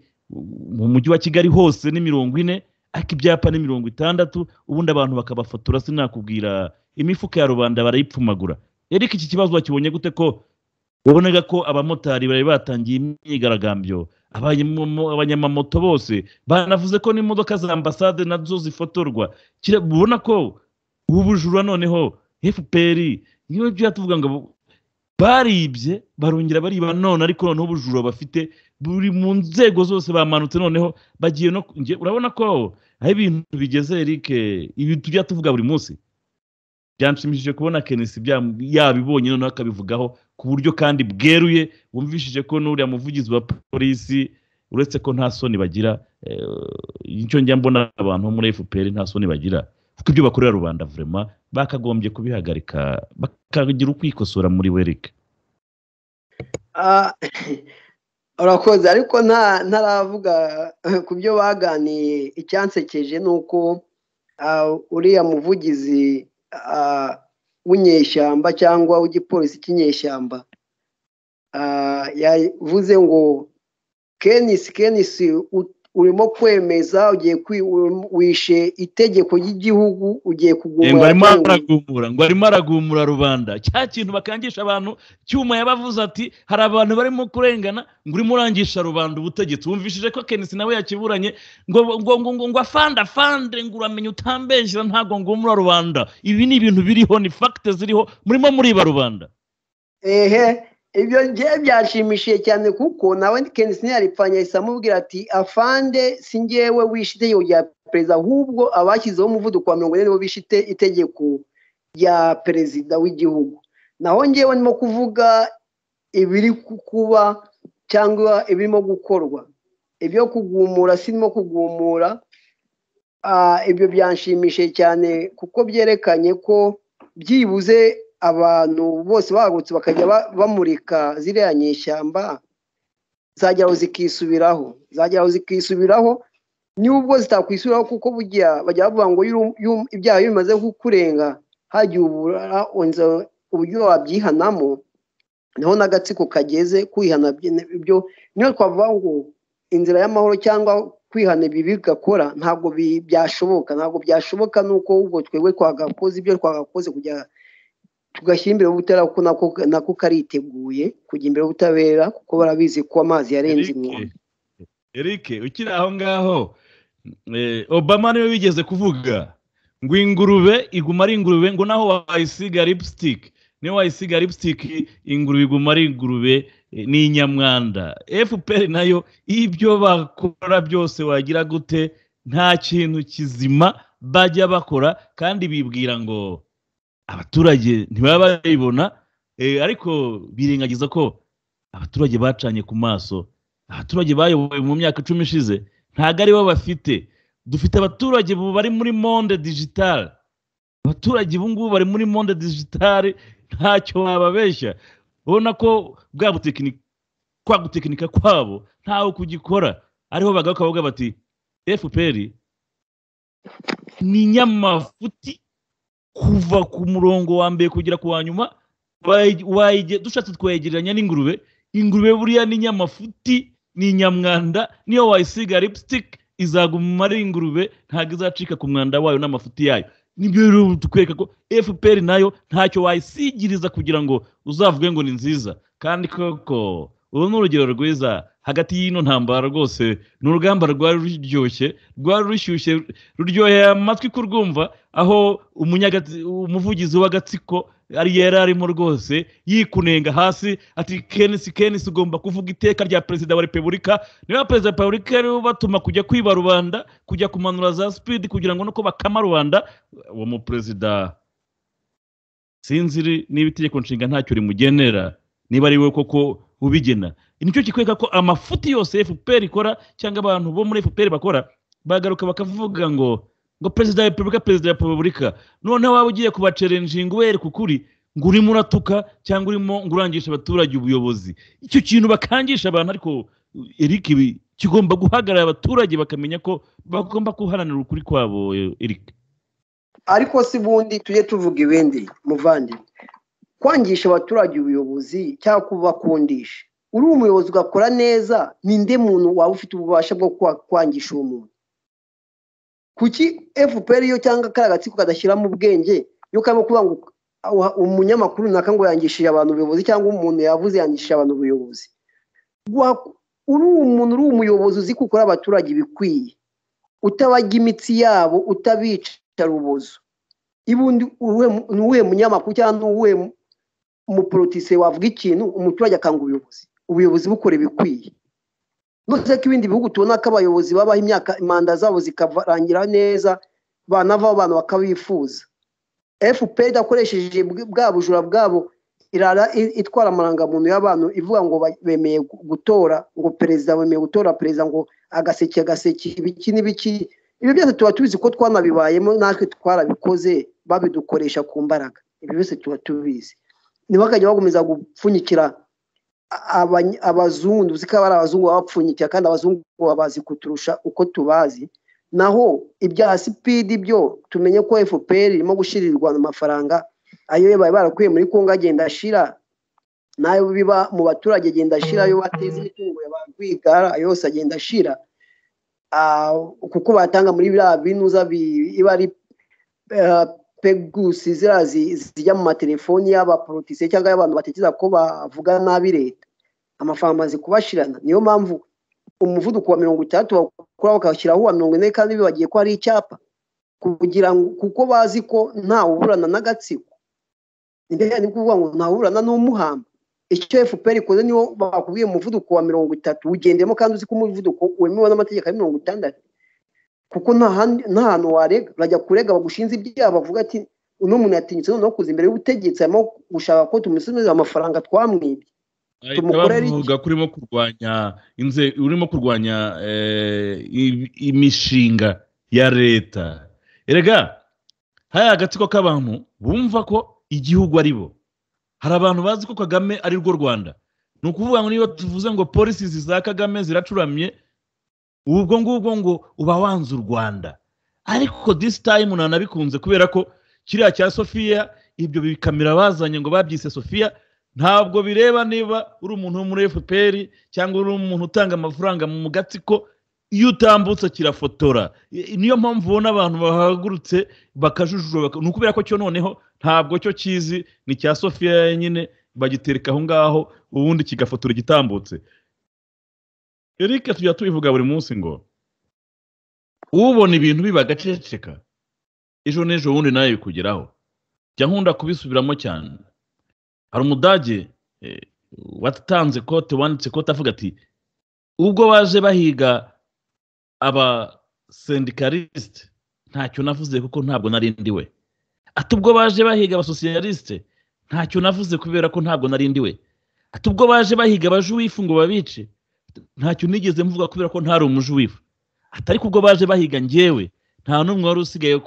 mu mujyi wa kigali hose ni mirongo ine ariko ibyapa ni mirongo itandatu ubundi abantu bakabafotora sinakubwira imifuka ya rubanda barayipfumagura. Eriko iki kibazo wakibonye gute ko wabonaga ko abamotari bari batangiye imyigaragambyo abanyamamoto bose banavuze ko n'imodoka za ambasade na zo zifotorwa. Ubona ko ubu bujura noneho fpr niyo byo tuvuga ngo baribye barongera bariba none ariko noneho ubujura bafite buri mu nzego zose bamanutse noneho bagiye no urabona ko aho ibintu bigeze Eric ibi tujya tuvuga buri munsi. Byanshimishije kubona kenisi yabibonye noneho akabivugaho ku buryo kandi bweruye wumvishije ko n'uriya muvugizi wa polisi uretse ko nta soni bagira eh, icyo njya mbona abantu bo muri fpr nta soni bagira. Kuko ibyo bakorera rubanda vurema bakagombye kubihagarika bakagira ukwikosora muri werike Ah, urakoze. Ariko nta ntaravuga ku byo baganiye icyansekeje ni uko ah, uriya muvugizi ah, w'inyeshyamba cyangwa w'igipolisi cy'inyeshyamba yavuze ngo kenisi kenisi urimo kwemeza ugiye wishe itegeko ry'igihugu ugiye ngo kugumura arimo cyangwa- aragumura ngo arimo aragumura rubanda. Cya kintu bakangisha abantu cyuma yabavuze ati hari abantu barimo kurengana ngo urimo urangisha rubanda ubutegetsi. Wumvishije ko kenisi nawe yakiburanye ngo ngo ngo ngo ngo afande afande ngo uramenye utambeshyira ntabwo ngumura rubanda. Ibi ni ibintu biriho ni fagite ziriho murimo muriba rubanda. Ehe. Ibyo ngewe byashimishije cyane kuko nawe kenisi ntiyaripfanye ahise amubwira ati afande si ngewe wishe itegeko rya perezida ahubwo abashyizeho umuvuduko wa mirongo ine nibo bishe ite- itegeko rya perezida w'igihugu. Naho ngewe ndimo kuvuga ibiri ku- kuba cyangwa ibirimo gukorwa. Ibyo kugumura sinimo kugumura. Ah, ibyo byanshimishije cyane kuko byerekanye ko byibuze abantu bose bahagurutse bakajya ba- bamurika ziriya nyeshyamba zageraho zikisubiraho. Zageraho zikisubiraho nubwo zitakwisubiraho kuko burya bajya bavuga ngo ibyaha iyo bimaze kukurenga hagiye ubura uburyo wabyihanamo ni ho n'agatsiko kageze kwihana ibyo niyo twavuga ngo inzira y'amahoro cyangwa kwihana ibibi bigakora ntabwo byashoboka. Ntabwo byashoboka nuko ubwo twebwe twagakoze ibyo twagakoze kujya tugashyira imbere y'ubutabera kuko nako kariteguye kujya imbere y'ubutabera kuko barabizi ko amazi yarenze inkombe Eric ukiri aho ngaho eh, obama ni we wigeze kuvuga. Ngo ingurube iguma ari ingurube ngo naho wayisiga lipstick niyo wayisiga lipstick ingurube iguma ari ingurube eh, ni inyamwanda fpr na yo ibyo bakora byose wagira gute nta kintu kizima bajya bakora kandi bibwira ngo abaturage ntibaba babibona eh, ariko birengagiza ko abaturage bacanye ku maso. Abaturage bayoboye mu myaka icumi ishize ntabwo ari bo bafite. Dufite abaturage bari muri monde digitale abaturage ubu ngubu bari muri monde digitale ntacyo wababeshya. Ubona ko bwa kwa gutekinika kwabo ntawe kugikora. Ariho bagaruka bavuga bati fpr ni nyamafuti kuva ku murongo wa mbere kugera ku wa nyuma dushatse twayegeranya n'ingurube. Ingurube buriya ni nyamafuti ni inyamwanda niyo wayisiga lipstick izaguma ari ingurube ntabwo izacika ku mwanda wayo n'amafuti yayo. Nibyo rero tukwereka ko fpr na yo ntacyo wayisigiriza kugira ngo uzavuge ngo ni nziza. Kandi koko uru ni urugero rwiza. Hagati y'ino ntambara rwose ni urugamba rwari ruryoshye rwari rushyushye ruryoheye amatwi kurwumva aho umuvugizi w'agatsiko ari yari arimo rwose yikunenga hasi ati kenisi kenisi ugomba kuvuga iteka rya perezida wa repubulika. Niba perezida wa repubulika rero batuma kujya kwiba rubanda kujya kumanura za sipidi kugira ngo nuko bakama rubanda uwo muperezida. Sinzi niba itegeko nshinga ntacyo rimugenera niba ari we koko ubigena. Ni cyo kikwereka ko amafuti yose fpr ikora cyangwa abantu bo muri fpr bakora bagaruka bakavuga ngo ngo perezida wa repubulika perezida wa repubulika. Noneho waba ugiye kubacerenjinga ubereka ukuri ngo urimo uratuka cyangwa urimo ngo urangisha abaturage ubuyobozi. Icyo kintu bakangisha abantu ariko eric kigomba guhagarara abaturage bakamenya ko bagomba guharanira ukuri kwabo eric. Ariko si bundi tujye tuvuga ibindi muvandimwe. Kwangisha abaturage ubuyobozi cyangwa kubakundisha. Uri umuyobozi ugakora neza ninde muntu waba ufite ububasha bwo kwa- kwangisha uwo muntu? Kuki fpr yo cyangwa kariya gatsiko kadashyiramo ubwenge yo karimo kuvuga ngo umunyamakuru runaka ngo yangishije abantu ubuyobozi cyangwa umuntu yavuze yangishije abantu ubuyobozi? Uri umuntu uri umuyobozi uzi ko ukora abaturage ibikwiye utabajya imitsi yabo utabica rubozo. Ibundi ni uwuhe munyamakuru cyangwa ni uwuhe mu- umuporotise wavuga ikintu umuturage akanga ubuyobozi. Ubuyobozi bukora ibikwiye. Nose ko ibindi bihugu tubona ko abayobozi babaho imyaka manda zabo zikarangira neza banavaho abantu bakabifuza. Fpr idakoresheje bw- bwa bujura bwabo irara itwara amarangamuntu y'abantu ivuga ngo bemeye gu- gutora ngo perezida bemeye gutora perezida ngo agaseke agaseke ibiki n'ibiki. Ibi byose tuba tubizi ko twanabibayemo natwe twarabikoze babidukoresha ku mbaraga. Ibi byose tuba tubizi. Ntibakajya bakomeza gupfunyikira abazungu uzi ko aba ari abazungu baba bapfunyikira kandi abazungu baba bazi kuturusha uko tubazi naho ibya sipidi byo tumenye ko fpr irimo gushyirirwa amafaranga ayo bari barakuye muri kongo agenda ashira n'ayo biba mu baturage agenda ashira ayo bateza imitungo ya ba rwigara yose agenda ashira Ah, kuko batanga muri biriya binuza bi- iba ari eh, pegusi zijya mu matelefoni y'abaporotisiye cyangwa y'abantu batekereza ko bavuga nabi leta. Amafaranga amaze kubashirana. Niyo mpamvu umuvuduko wa mirongo itandatu bakora bakashyiraho uwa mirongo ine kandi bibagiye ko hari icyapa. Kugira ngo kuko bazi ko ntawe uburana n'agatsiko ni ukuvuga ngo ntawe uburana n'umuhamba? Icyo fpr ikoze niwo bakubwiye umuvuduko wa mirongo itatu. Ugendemo kandi uzi ko umuvuduko wemewe n'amategeko ari mirongo itandatu. Kuko nta hantu warega. Urajya kurega bagushinze ibyaha bavuga ati uno muntu yatinyutse noneho kuza imbere y'ubutegetsi arimo gushaka ko tumusubiza amafaranga twamwibye? Bavuga ko urimo kurwanya urimo kurwanya eh, imishinga ya leta. Erega haya agatsiko k'abantu bumva ko igihugu ari bo. Hari abantu bazi ko kagame ari rwo rwanda. Ni ukuvuga ngo niba tuvuze ngo polisi za kagame ziracuramye ubwo ngubwo ngo uba wanze u rwanda. Ariko this time nanabikunze kubera ko kiriya cya sofiya ibyo bikamera bazanye ngo babyise sofiya ntabwo bireba niba uri umuntu wo muri fpr cyangwa uri umuntu utanga amafaranga mu gatsiko iyo utambutse kirafotora. Niyo mpamvu ubona abantu bahagurutse bakajujura baka- ni ukubera ko cyo noneho ntabwo cyo kizi ni cya sofiya nyine bagitereka aho ngaho ubundi kigafotora igitambutse. Eric tujya tubivuga buri munsi ngo ubona ibintu biba agaceceka ejo n'ejo bundi nawe bikugeraho. Jya nkunda kubisubiramo cyane. Hari umudage eh, watanze kote wanditse kote avuga ati ubwo baje bahiga aba sendikalisite ntacyo navuze kuko ntabwo nari ndiwe ati ubwo baje bahiga abasosiyalisite ntacyo navuze kubera ko ntabwo nari ndiwe ati ubwo baje bahiga abajuwifu ngo babice ntacyo nigeze mvuga kubera ko ntari umujuwifu. Ati ariko ubwo baje bahiga njyewe nta n'umwe wari usigaye wo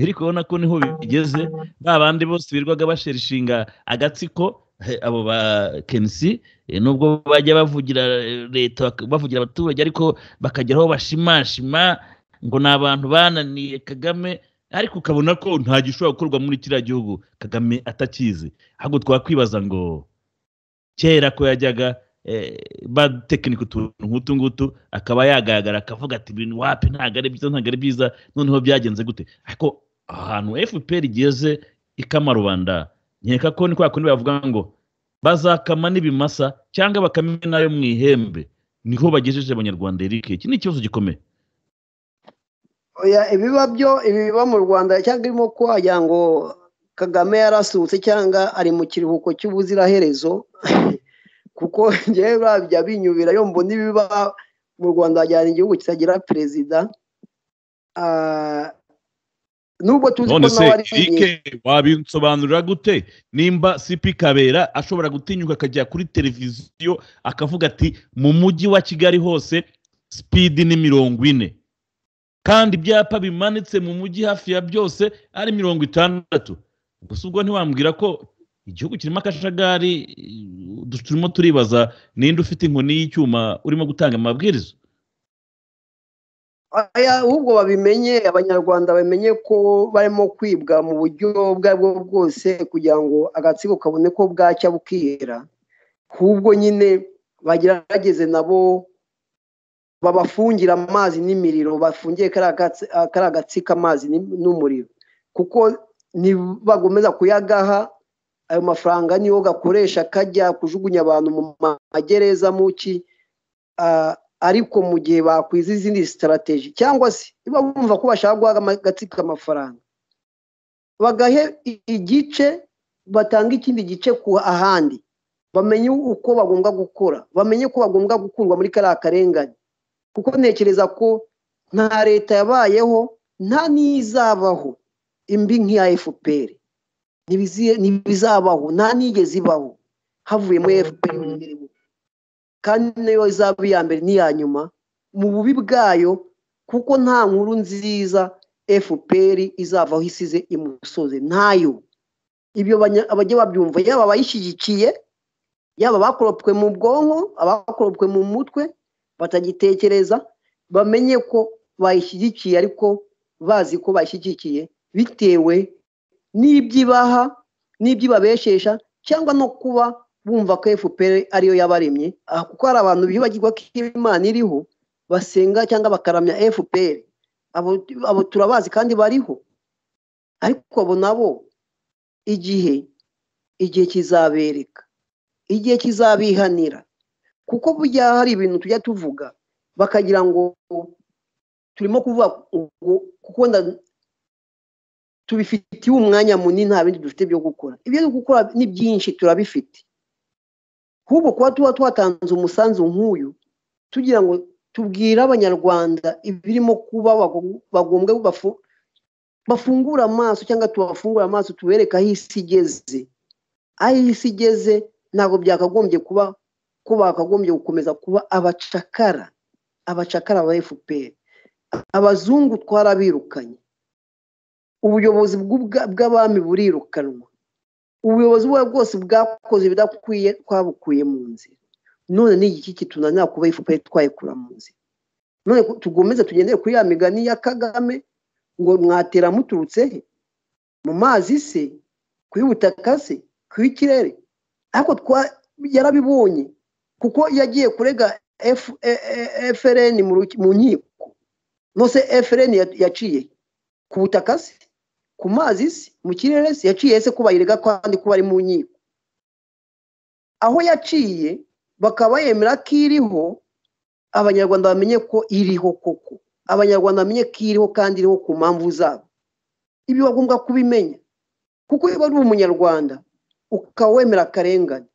kumvugira ariko ubona ko ni ho bigeze ba bandi bose birirwaga basherishinga agatsiko abo ba kenisi eh, nubwo bajya bavugira eh, leta bavugira abaturage ariko bakageraho bashimashima ngo ni abantu bananiye kagame ariko ukabona ko nta gishobora gukorwa muri kiriya gihugu kagame atakizi. Ahubwo twakwibaza ngo kera ko yajyaga eh, batekinika utuntu nk'utu ngutu akaba yagaragara akavuga ati ibintu wapi? Ntabwo ari byiza ntabwo ari byiza noneho byagenze gute? Ariko ahantu fpr igeze ikama rubanda nkeka ko ni kwa kundi bavuga ngo bazakama n'ibimasa cyangwa bakame n'ayo mu ihembe. Niho bagejeje abanyarwanda eric. Iki ni ikibazo gikomeye. Ibiba byo ibi biba mu rwanda cyangwa irimo ko wagira ngo kagame yarasutse cyangwa ari mu kiruhuko cy'ubuziraherezo kuko njyewe babya binyubira yo mbona ibiba mu rwanda hajyana igihugu kitagira perezida. Ah, nubwo tuzi ko nawe ari erike wabinsobanurira gute? Nimba sipi kabera ashobora gutinyuka akajya kuri televiziyo akavuga ati mu mujyi wa kigali hose sipidi ni mirongo ine. Kandi ibyapa bimanitse mu mujyi hafi ya byose ari mirongo itandatu. Gusa ubwo ntiwambwira ko igihugu kirimo akajagari eh, turimo turibaza ninde ufite inkoni y'icyuma urimo gutanga amabwiriza? Ahubwo babimenye abanyarwanda bamenye ko barimo kwibwa mu buryo ubwo ari bwo bwose kugira ngo agatsiko kabone ko bwacya bukihera. Ahubwo nyine bagerageze nabo babafungira amazi n'imiriro bafungiye kariya gatsi- kariya gatsiko amazi n'umuriro. Kuko nibagomeza kuyagaha ayo mafaranga niyo gakoresha kajya kujugunya abantu mu magereza mu ki ah, ariko mu gihe bakwiza izindi sitarategi cyangwa se niba bumva ko bashaka guha agatsiko amafaranga bagahe igice batanga ikindi gice ku ahandi bamenye uko bagomba gukora bamenye ko bagomba gukurwa muri kariya karengane kuko ntekereza ko nta leta yabayeho nta n'izabaho imbi nk'iya Ntibizi- ntibizabaho nta nigeze ibaho. Havuyemo fpr imbere kandi niyo izaba iya mbere n'iya nyuma mu bubi bwayo kuko nta nkuru nziza fpr izavaho isize imusoze ntayo. Ibyo abajya babyumva yaba abayishyigikiye yaba abakoropwe mu bwonko abakoropwe mu mutwe batagitekereza bamenye ko bayishyigikiye ariko bazi ko bayishyigikiye bitewe n'ibyo ibaha n'ibyo ibabeshesha cyangwa no kuba bumva ko fpr ariyo yabaremye aha kuko hari abantu bibagirwa ko imana iriho basenga cyangwa bakaramya fpr abo, turabazi kandi bariho. Ariko abo nabo igihe igihe kizabereka igihe kizabihanira. Kuko burya hari ibintu tujya tuvuga bakagira ngo turimo kuvuga kuko nda- tubifitiye umwanya munini nta bindi dufite byo gukora. Ibyo gukora ni byinshi turabifite. Ahubwo kuba tuba twatanze umusanzu nk'uyu tugira ngo tubwire abanyarwanda ibirimo kuba bagom- bagombwa bafu- bafungura amaso cyangwa tubafungura amaso tubereke aho isi igeze. Aho isi igeze ntabwo byakagombye kuba ko bakagombye gukomeza kuba abacakara abacakara ba fpr abazungu twarabirukanye. Ubuyobozi bw'abami burirukanwa. Ubuyobozi ubwo bwose bwakoze ibidakwiye twabukuye mu nzira. None ni iki kitunanira kuba fpr twayikura mu nzira? None tugomeze tugendere kuri ya migani ya kagame ngo mwatera muturutse he? Mu mazi se? Ku y'ubutaka se? Ku y'ikirere? Ariko yarabibonye kuko yagiye kurega F- E- E- FRN mu nkiko nose FRN ya- yaciye ku butaka se? Ku mazi se mu kirere se yaciye se ko bayirega kandi ko bari mu nkiko. Aho yaciye bakaba yemera ko iriho abanyarwanda bamenye ko iriho koko. Abanyarwanda bamenye ko iriho kandi iriho ku mpamvu zabo. Ibyo bagomba kubimenya kuko iyo uri umunyarwanda ukaba wemera akarengane.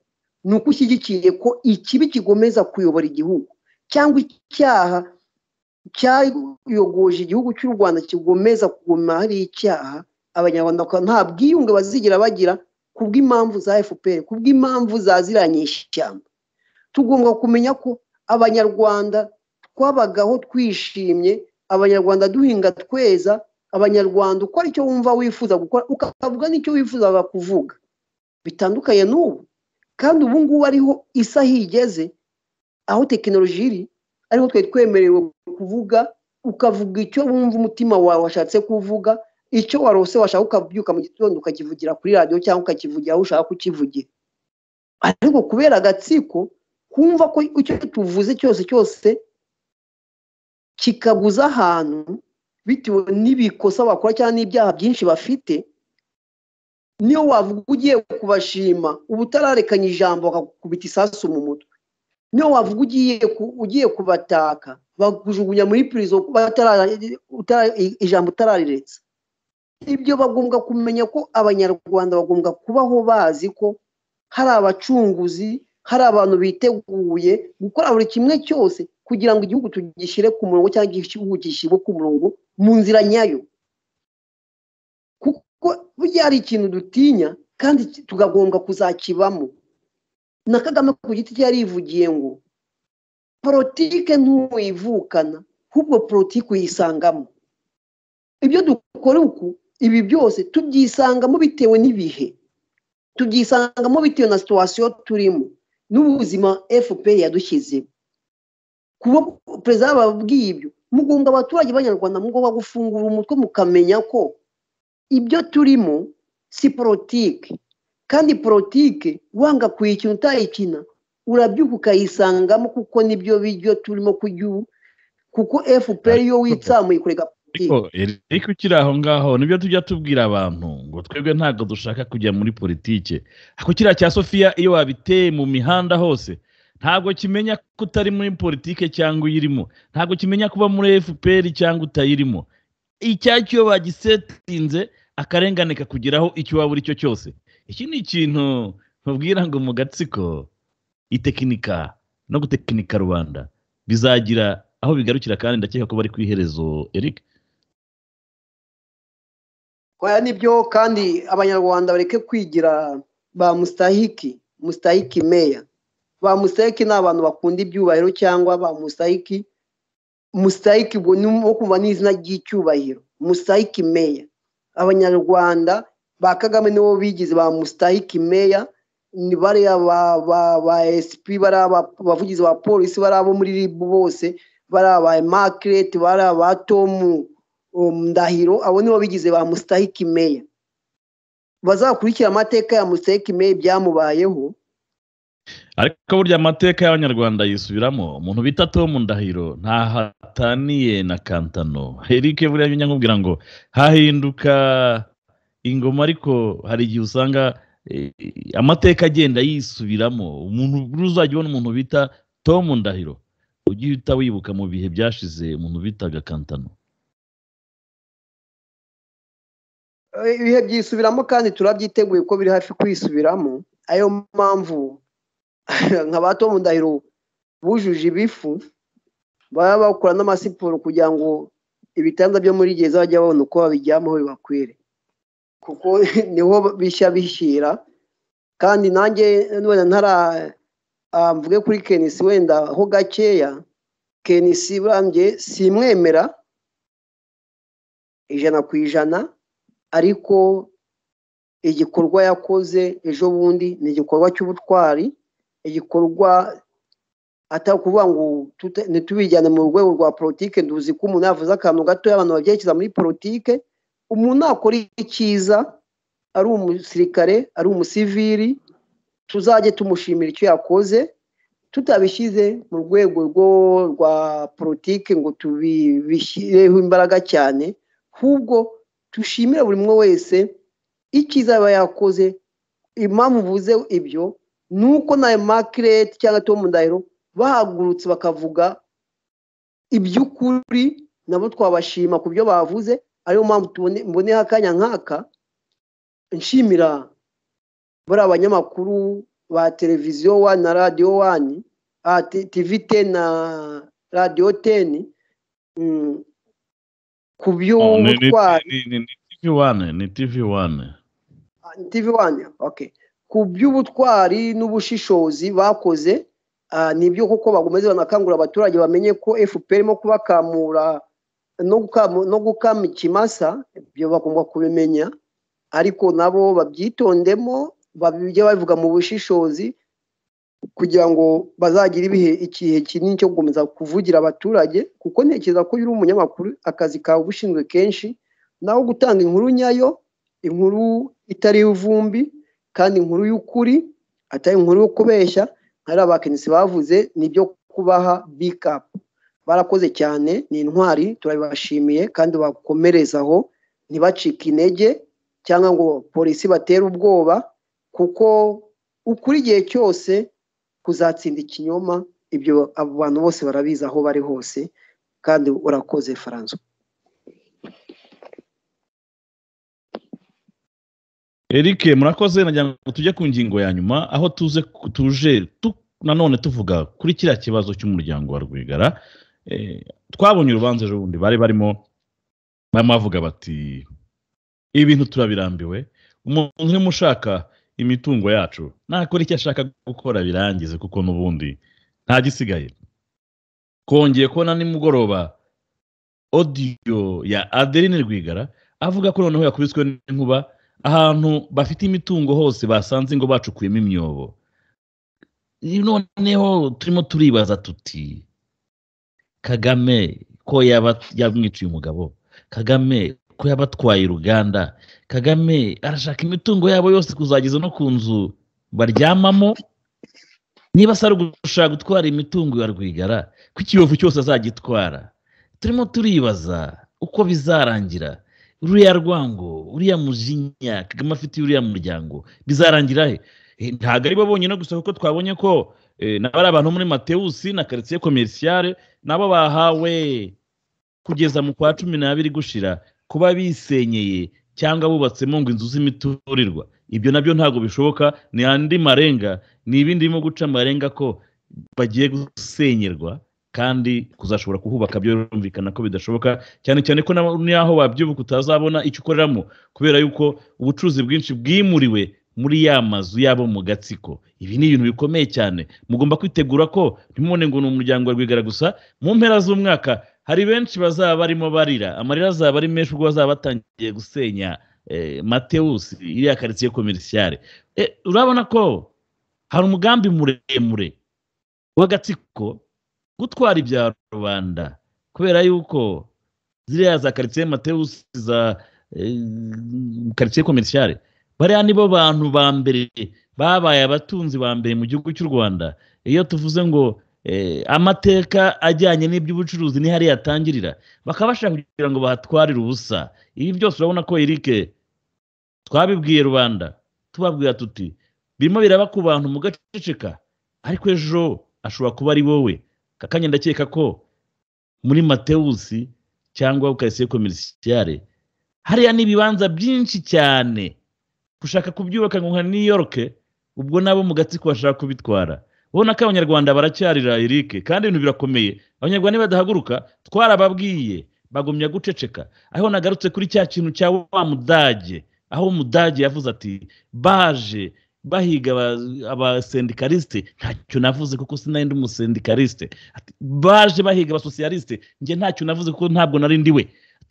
Ni uko ushyigikiye ko ikibi kigomeza kuyobora igihugu cyangwa icyaha cyayogoje igihugu cy'u rwanda kigomeza kuguma hari icyaha abanyarwanda nta bwiyunge bazigira bagira ku bw'impamvu za fpr ku bw'impamvu za ziriya nyeshyamba tugomba kumenya ko abanyarwanda twabagaho twishimye abanyarwanda duhinga tweza abanyarwanda ukora icyo wumva wifuza gukora ukavuga n'icyo wifuzaga kuvuga bitandukanye n'ubu. Kandi ubu ngubu ariho isi aho igeze aho tekinoloji iri ariho twari twemerewe kuvuga ukavuga icyo wumva umutima wawe washatse kuvuga icyo warose washaka ukabyuka mu gitondo ukakivugira kuri radiyo cyangwa ukakivugira aho ushaka kukivugira. Ariko kubera agatsiko kumva ko icyo tuvuze cyose cyose kikabuza ahantu bitewe n'ibikosa bakora cyangwa n'ibyaha byinshi bafite niyo wavuga ugiye kubashima uba utararekanye ijambo bakakubita isasu mu mutwe. Niyo wavuga ugiye kubataka bakujugunya muri purizo ijambo utarariretse. Ibyo bagomba kumenya ko abanyarwanda bagomba kubaho bazi ko hari abacunguzi hari abantu biteguye gukora buri kimwe cyose kugira ngo igihugu tugishyire ku murongo cyangwa igihugu gishyirwe ku murongo mu nzira nyayo. Burya hari ikintu dutinya kandi tugagombwa kuzakibamo. Na kagame ku giti cye yarivugiye ngo politike ntuyivukana ahubwo politike uyisangamo. Ibyo dukora uku ibi byose tubyisangamo bitewe n'ibihe? Tubyisangamo bitewe na situwasiyo turimo n'ubuzima fpr yadushyizemo kuba perezida bababwiye ibyo mugomba abaturage b'abanyarwanda mugomba gufungura umutwe mukamenya ko ibyo turimo si politike kandi politike wanga kuyikina utayikina urabyuka ukayisangamo kuko ni byo biryo turimo kuko fpr iyo witsamuye kureka ariko ukiri aho ngaho? Nibyo tujya tubwira abantu ngo twebwe ntabwo dushaka kujya muri politike. Ariko kiriya cya sofiya iyo wabiteye mu mihanda hose ntabwo kimenya ko utari muri politike cyangwa uyirimo. Ntabwo kimenya kuba muri fpr cyangwa utayirimo. Icyacyo iyo bagisetinze akarengane kakugeraho icyo waba uri cyo cyose. Iki ni ikintu nkubwira ngo mu gatsiko itekinika no gutekinika rubanda bizagira aho bigarukira kandi ndakeka ko bari ku iherezo eric. Oya ni byo kandi abanyarwanda bareke kwigira ba musitahiki musitahiki meya ba musitahiki ni abantu bakunda ibyubahiro cyangwa ba musitahiki musitahiki wo kumva n'izina ry'icyubahiro musitahiki meya abanyarwanda ba kagame nibo bigize ba musitahiki meya ni bariya ba ba ba esipi bari abavugizi ba polisi bari abo muri ribu bose bari aba makireti bari aba tomu ndahiro abo nibo bigize ba musitahiki meya. Bazakurikira amateka ya musitahiki meya byamubayeho ariko burya amateka y'abanyarwanda yisubiramo umuntu bita tomu ndahiro ntahataniye na kantano. Eric buriya njya nkubwira ngo hahinduka ingoma ariko hari igihe usanga amateka agenda yisubiramo. Umuntu uzajya ubona umuntu bita tomu ndahiro ujye uhita wibuka mu bihe byashize umuntu bitaga kantano. Ibihe byisubiramo kandi turabyiteguye ko biri hafi kwisubiramo ayo mpamvu nka ba tomu ndahiro bujuje ibifu baba bakora n'amasiporo kugira ngo ibitanda byo muri gereza bajya babona uko babijyamaho bibakwire kuko ni ho bishya bishyira kandi nanjye wenda ntara mvuge kuri kenisi wenda ho gakeya kenisi burambye simwemera ijana ku ijana ariko igikorwa yakoze ejo bundi ni igikorwa cy'ubutwari igikorwa atari ukuvuga ngo ntitubijyane mu rwego rwa politike duzi ko umuntu yavuze akantu gato abantu babyerekeza muri politike umuntu nakora icyiza ari umusirikare ari umusiviri tuzajye tumushimira icyo yakoze tutabishyize mu rwego rwa politike ngo tubishyireho imbaraga cyane ahubwo dushimire buri umwe wese icyiza aba yakoze impamvu uvuze ibyo ni uko nawe makireti cyangwa tomu ndahiro bahagurutse bakavuga iby'ukuri nabo twabashima ku byo bavuze ariyo mpamvu mboneho akanya nk'aka nshimira bari abanyamakuru ba televiziyo wani na radiyo wani tivi teni na radiyo teni ku by'ubutwari ni wane ni tivi wane tivi wani oke ku by'ubutwari n'ubushishozi bakoze ni byo kuko bagomeze banakangurira abaturage bamenye ko fpr irimo kubakamura no gukama ikimasa ibyo bagomba kubimenya. Ariko nabo babyitondemo babijye babivuga mu bushishozi kugira ngo bazagire ibihe igihe kinini cyo gukomeza kuvugira abaturage kuko ntekereza ko iyo uri umunyamakuru akazi kawe uba ushinzwe kenshi nawe gutanga inkuru nyayo inkuru itari ivumbi kandi inkuru y'ukuri atari inkuru yo kubeshya hari abakenisi bavuze ni byo kubaha bikapu barakoze cyane ni intwari turabibashimiye kandi bakomereza aho ntibacike intege cyangwa ngo polisi batere ubwoba kuko ukuri igihe cyose kuzatsinda ikinyoma ibyo abo bantu bose barabizi aho bari hose kandi urakoze faransa eric murakoze nagira ngo tujye ku ngingo ya nyuma aho tuze tuje nanone tuvuga kuri kiriya kibazo cy'umuryango wa rwigara. Twabonye urubanza ejo bundi bari barimo barimo bavuga bati ibi bintu turabirambiwe umuntu urimo ushaka imitungo yacu. Nakora icyo ashaka gukora birangize kuko n'ubundi nta gisigaye. Kongeye kubona nimugoroba odiyo ya adeline rwigara avuga ko noneho yakubiswe n'inkuba ahantu bafite imitungo hose basanze ngo bacukuyemo imyobo. Noneho turimo turibaza tuti kagame ko yaba yamwiciye umugabo? Kagame ko yabatwaye uruganda kagame arashaka imitungo yabo yose kuzageza no ku nzu baryamamo. Niba se ari gushaka gutwara imitungo ya rwigara ko ikiyovu cyose azagitwara? Turimo turibaza uko bizarangira. Uriya rwango uriya mujinya kagame afitiye uriya muryango bizarangira he? Eh, ntabwo ari bo bonyine gusa kuko twabonye ko eh, nabo ari abantu muri matewusi na karitsiye komerisiyare nabo bahawe kugeza mu kwa cumi n'abiri gushira. Kuba bisenyeye cyangwa bubatsemo ngo inzu z'imiturirwa. Ibyo na byo ntabwo bishoboka ni andi marenga ni ibindi birimo guca amarenga ko bagiye gusenyerwa kandi kuzashobora kuhubaka byo birumvikana ko bidashoboka cyane cyane ko na- n'aho wabyubuka utazabona icyo ukoreramo kubera yuko ubucuruzi bwinshi bwimuriwe muri ya mazu yabo mu gatsiko. Ibi ni ibintu bikomeye cyane. Mugomba kwitegura ko ntimubone ngo ni umuryango wa rwigara gusa mu mpera z'umwaka hari benshi bazaba barimo barira. Amarira azaba ari menshi ubwo bazaba batangiye gusenya eh, matewusi iriya karitsiye komerisiyare Eh, urabona ko hari umugambi muremure w'agatsiko gutwara ibya rubanda kubera yuko ziriya za karitsiye matewusi za eh, karitsiye komerisiyare bariya nibo bantu ba mbere babaye abatunzi ba mbere mu gihugu cy'u rwanda. Iyo tuvuze ngo amateka ajyanye n'iby'ubucuruzi ni hariya atangirira. Bakaba bashaka kugira ngo bahatwarire ubusa. Ibi byose urabona ko erike twabibwiye rubanda. Tubabwira tuti birimo biraba ku bantu mugaceceka ariko ejo ashobora kuba ari wowe. Kakanya ndakeka ko muri matewusi cyangwa ukaritsiye komerisiyare hariya ni ibibanza byinshi cyane. Gushaka kubyubaka nka new york ubwo nabo mu gatsiko bashaka kubitwara. Ubona ko abanyarwanda baracyarira erike kandi ibintu birakomeye. Abanyarwanda nibadahaguruka twarababwiye bagumya guceceka. Aho nagarutse kuri cya kintu cya wa mudage aho umudage yavuze ati baje bahiga aba- abasendikarisite ntacyo navuze kuko sinari ndi umusendikariste Ati, baje bahiga abasosiyalisite njye ntacyo navuze kuko ntabwo nari ndiwe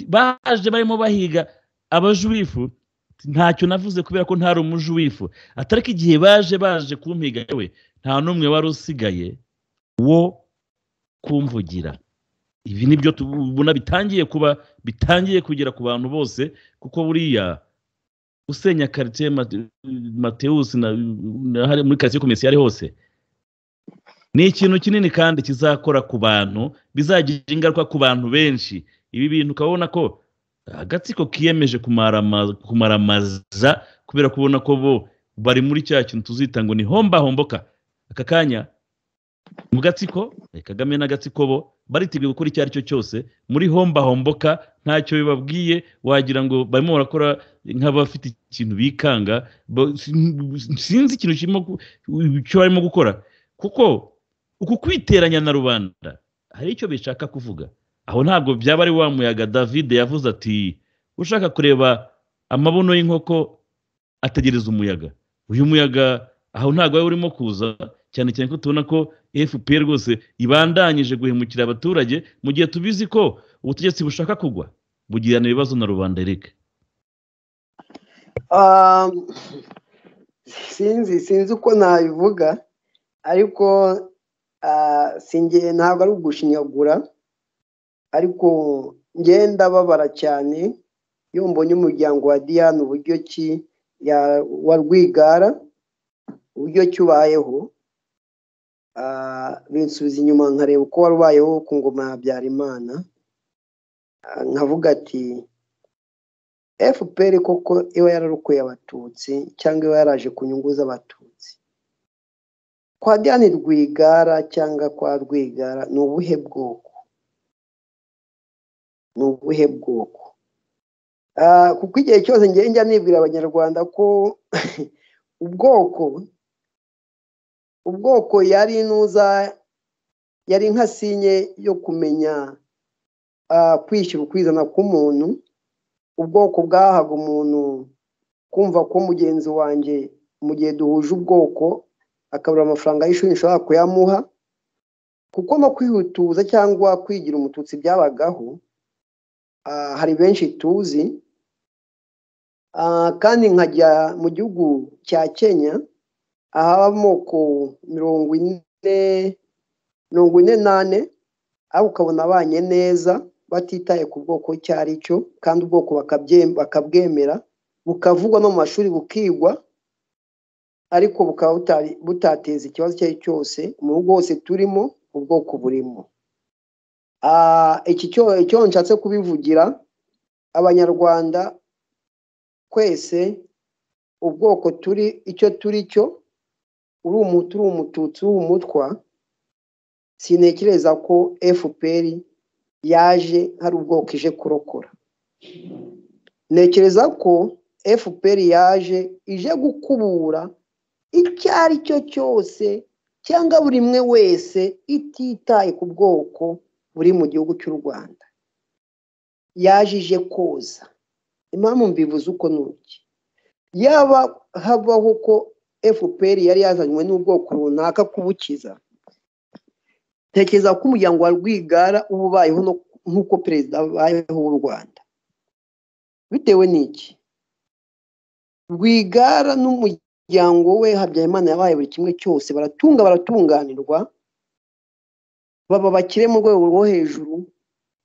baje barimo bahiga abajuwifu ntacyo navuze kubera ko ntari umujuwifu atari ko igihe baje baje kumpiga we. Nta n'umwe wari usigaye wo kumvugira. Ibi ni byo tubona bitangiye kuba bitangiye kugera ku bantu bose kuko buriya usenya karitsiye Mate- matewusi na, na hari muri karitsiye komisiyari hose ni ikintu kinini kandi kizakora ku bantu bizagira ingaruka ku bantu benshi. Ibi bintu ukabona ko agatsiko kiyemeje kumarama- kumaramaza kubera kubona ko bo bari muri cya kintu tuzita ngo ni homba homboka. Aka kanya mu gatsiko eh, kagame n'agatsiko bo bariteguye gukora icyo ari cyo cyose muri homba homboka ntacyo bibabwiye wagira ngo barimo barakora nk'abafite ikintu bikanga sinzi ikintu icyo barimo gukora. Kuko uku kwiteranya na rubanda hari icyo bishaka kuvuga. Aho ntabwo byaba ari wa muyaga david yavuze ati ushaka kureba amabuno y'inkoko ategereza umuyaga. Uyu muyaga aho ntabwo wari urimo kuza cyane cyane ko tubona ko fpr rwose ibandanyije guhemukira abaturage mu gihe tubizi ko ubutegetsi bushaka kugwa bugirana ibibazo na rubanda erike Ah, sinzi sinzi uko nabivuga ariko ah, singe ntabwo ari ugushinyagura ariko ngenda babara cyane iyo mbonye umuryango wa diane uburyo ki wa rwigara uburyo ki ubayeho ah, binsubiza inyuma nkareba uko wari ubayeho ku ngoma ya habyarimana Ah, nkavuga ati fpr koko iba yararokoye abatutsi cyangwa iba yaraje ku nyungu z'abatutsi? Kwa diane rwigara cyangwa kwa rwigara ni ubuhe bwoko? Ni ubuhe bwoko? Ah, kuko igihe cyose ngiye njya nibwira abanyarwanda ko ubwoko ubwoko yari inuza yari nka sinye yo kumenya kwishyura ukwizana k'umuntu ubwoko bwahaga umuntu kumva ko mugenzi wanjye mu gihe duhuje ubwoko akabura amafaranga y'ishuri nshobora kuyamuha kuko no kwihutuza cyangwa kwigira umututsi byabagaho ah, hari benshi tuzi kandi nkajya mu gihugu cya kenya ahaba amoko mirongo ine mirongo ine n'ane ariko ukabona abanye neza batitaye ku bwoko icyo ari cyo kandi ubwoko bakabwemera bukavugwa no mu mashuri bukigwa ariko bukaba butateza ikibazo icyo ari cyo cyose mu rugo hose turimo ubwoko burimo. Ah, iki cyo nshatse kubivugira abanyarwanda twese ubwoko turi icyo turi cyo uri umutu uri umututsi uri umutwa sintekereza ko fpr yaje hari ubwoko ije kurokora. Ntekereza ko fpr yaje ije gukubura icyo ari cyo cyose cyangwa buri umwe wese ititaye ku bwoko buri mu gihugu cy'u rwanda. Yaje ije koza. Impamvu mbivuze uko nuki yaba habaho ko fpr yari yazanywe n'ubwoko runaka kubukiza. Tekereza ko umuryango wa rwigara uba ubayeho nk'uko perezida abayeho w'u rwanda. Bitewe n'iki? Rwigara n'umuryango we habyarimana yabaye buri kimwe cyose baratunga baratunganirwa baba bakire mu rwego rwo hejuru.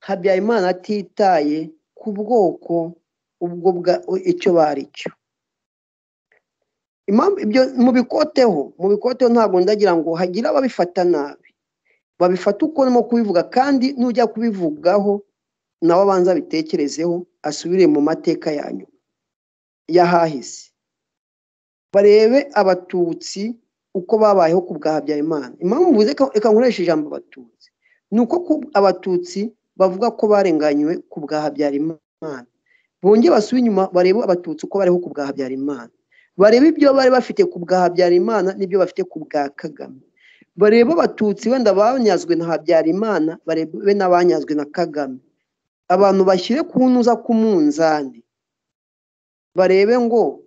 Habyarimana atitaye ku bwoko ubwo icyo bari cyo. Ibyo mubikoteho mubikoteho ntabwo ndagira ngo hagire ababifata nabi. Babifata uko urimo kubivuga kandi nujya kubivugaho nawe abanza abitekerezeho asubire mu mateka yanyu y'ahahise. Barebe abatutsi uko babayeho ku bwa habyarimana. Impamvu mvuze reka nkoresha ijambo abatutsi. Ni uko abatutsi bavuga ko barenganywe ku bwa habyarimana. Bongere basubire inyuma barebe abatutsi uko bariho ku bwa habyarimana. Barebe ibyo bari bafite ku bwa habyarimana n'ibyo bafite ku bwa kagame. Barebe abatutsi wenda banyazwe na habyarimana barebe n'abanyazwe na kagame. Abantu bashyire ku ntuza ku munzani. Barebe ngo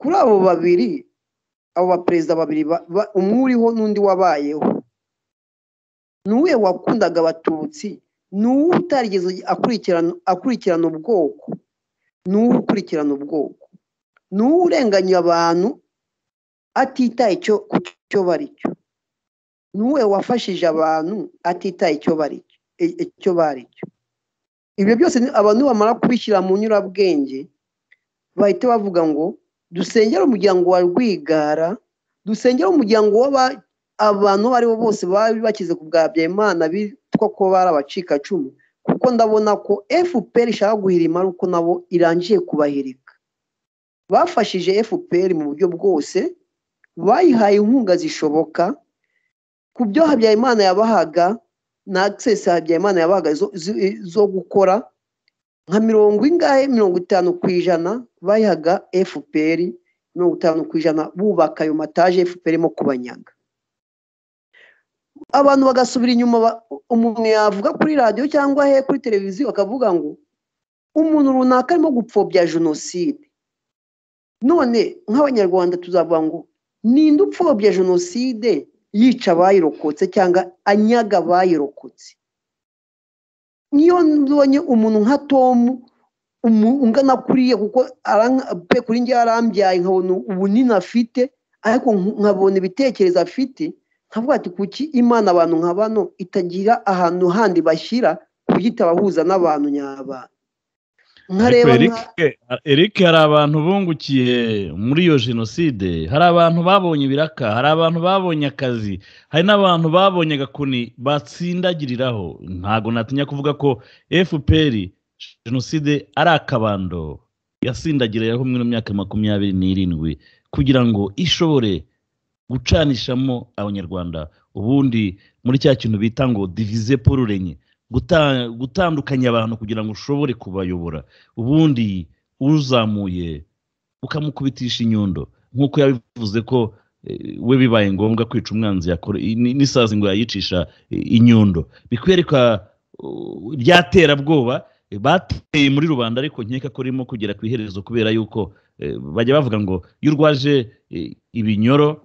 kuri abo babiri abo baperezida babiri ba- ba- umwe uriho n'undi wabayeho. Ni uwe wakundaga abatutsi ni uwe utarigeze akurikirana ubwoko. Ni uwe ukurikirana ubwoko. Ni uwe urenganya abantu atitaye ku cyo bari cyo. Ni uwe wafashije abantu atitaye icyo bari cyo bari cyo. Ibyo byose abantu bamara kubishyira mu nyurabwenge bahita bavuga ngo dusengere umuryango wa rwigara dusengere umuryango abantu abo ari bo bose bari bakize ku bwa Habyarimana bitwa ko bari abacikacumu. Kuko ndabona ko fpr ishaka guhirima ari uko nabo irangiye kubahirika. Bafashije fpr mu buryo bwose bayihaye inkunga zishoboka ku byo habyarimana yabahaga na access habyarimana yabahaga zo, gukora nka mirongo ingahe mirongo itanu ku ijana bayihaga fpr mirongo itanu ku ijana bubaka ayo mataje fpr irimo kubanyaga abantu bagasubira inyuma umuntu yavuga kuri radiyo cyangwa he kuri televiziyo akavuga ngo umuntu runaka arimo gupfobya jenoside. None nk'abanyarwanda tuzavuga ngo ninde upfobya jenoside yica abayirokotse cyangwa anyaga abayirokotse? Niyo mbonye umuntu nka tomu ungana kuriya kuko pe kuri njye yarambyaye nkabona ubunini afite ariko nk- nkabona ibitekerezo afite nkavuga ati kuki imana abantu nka bano itagira ahantu handi bashyira ku buryo itabahuza n'abantu nyabana? Eric hari abantu bungukiye muri iyo jenoside. Hari abantu babonye ibiraka hari abantu babonye akazi hari n'abantu babonye agakoni batsindagiriraho. Ntabwo natinya kuvuga ko fpr jenoside ari akabando yasindagiriraho muri ino myaka makumyabiri n'irindwi kugira ngo ishobore gucanishamo abanyarwanda. Ubundi muri cya kintu bita ngo divize porurenye gutandukanya abantu kugira ngo ushobore kubayobora. Ubundi uzamuye ukamukubitisha inyundo. Nk'uko yabivuze ko eh, we bibaye ngombwa kwica umwanzi yakora ni- n'isazi ngo yayicisha eh, inyundo. Bikwereka uh, rya terabwoba eh, bateye muri rubanda ariko nkeka ko ririmo kugera ku iherezo kubera yuko bajya bavuga ngo iyo urwaje ibinyoro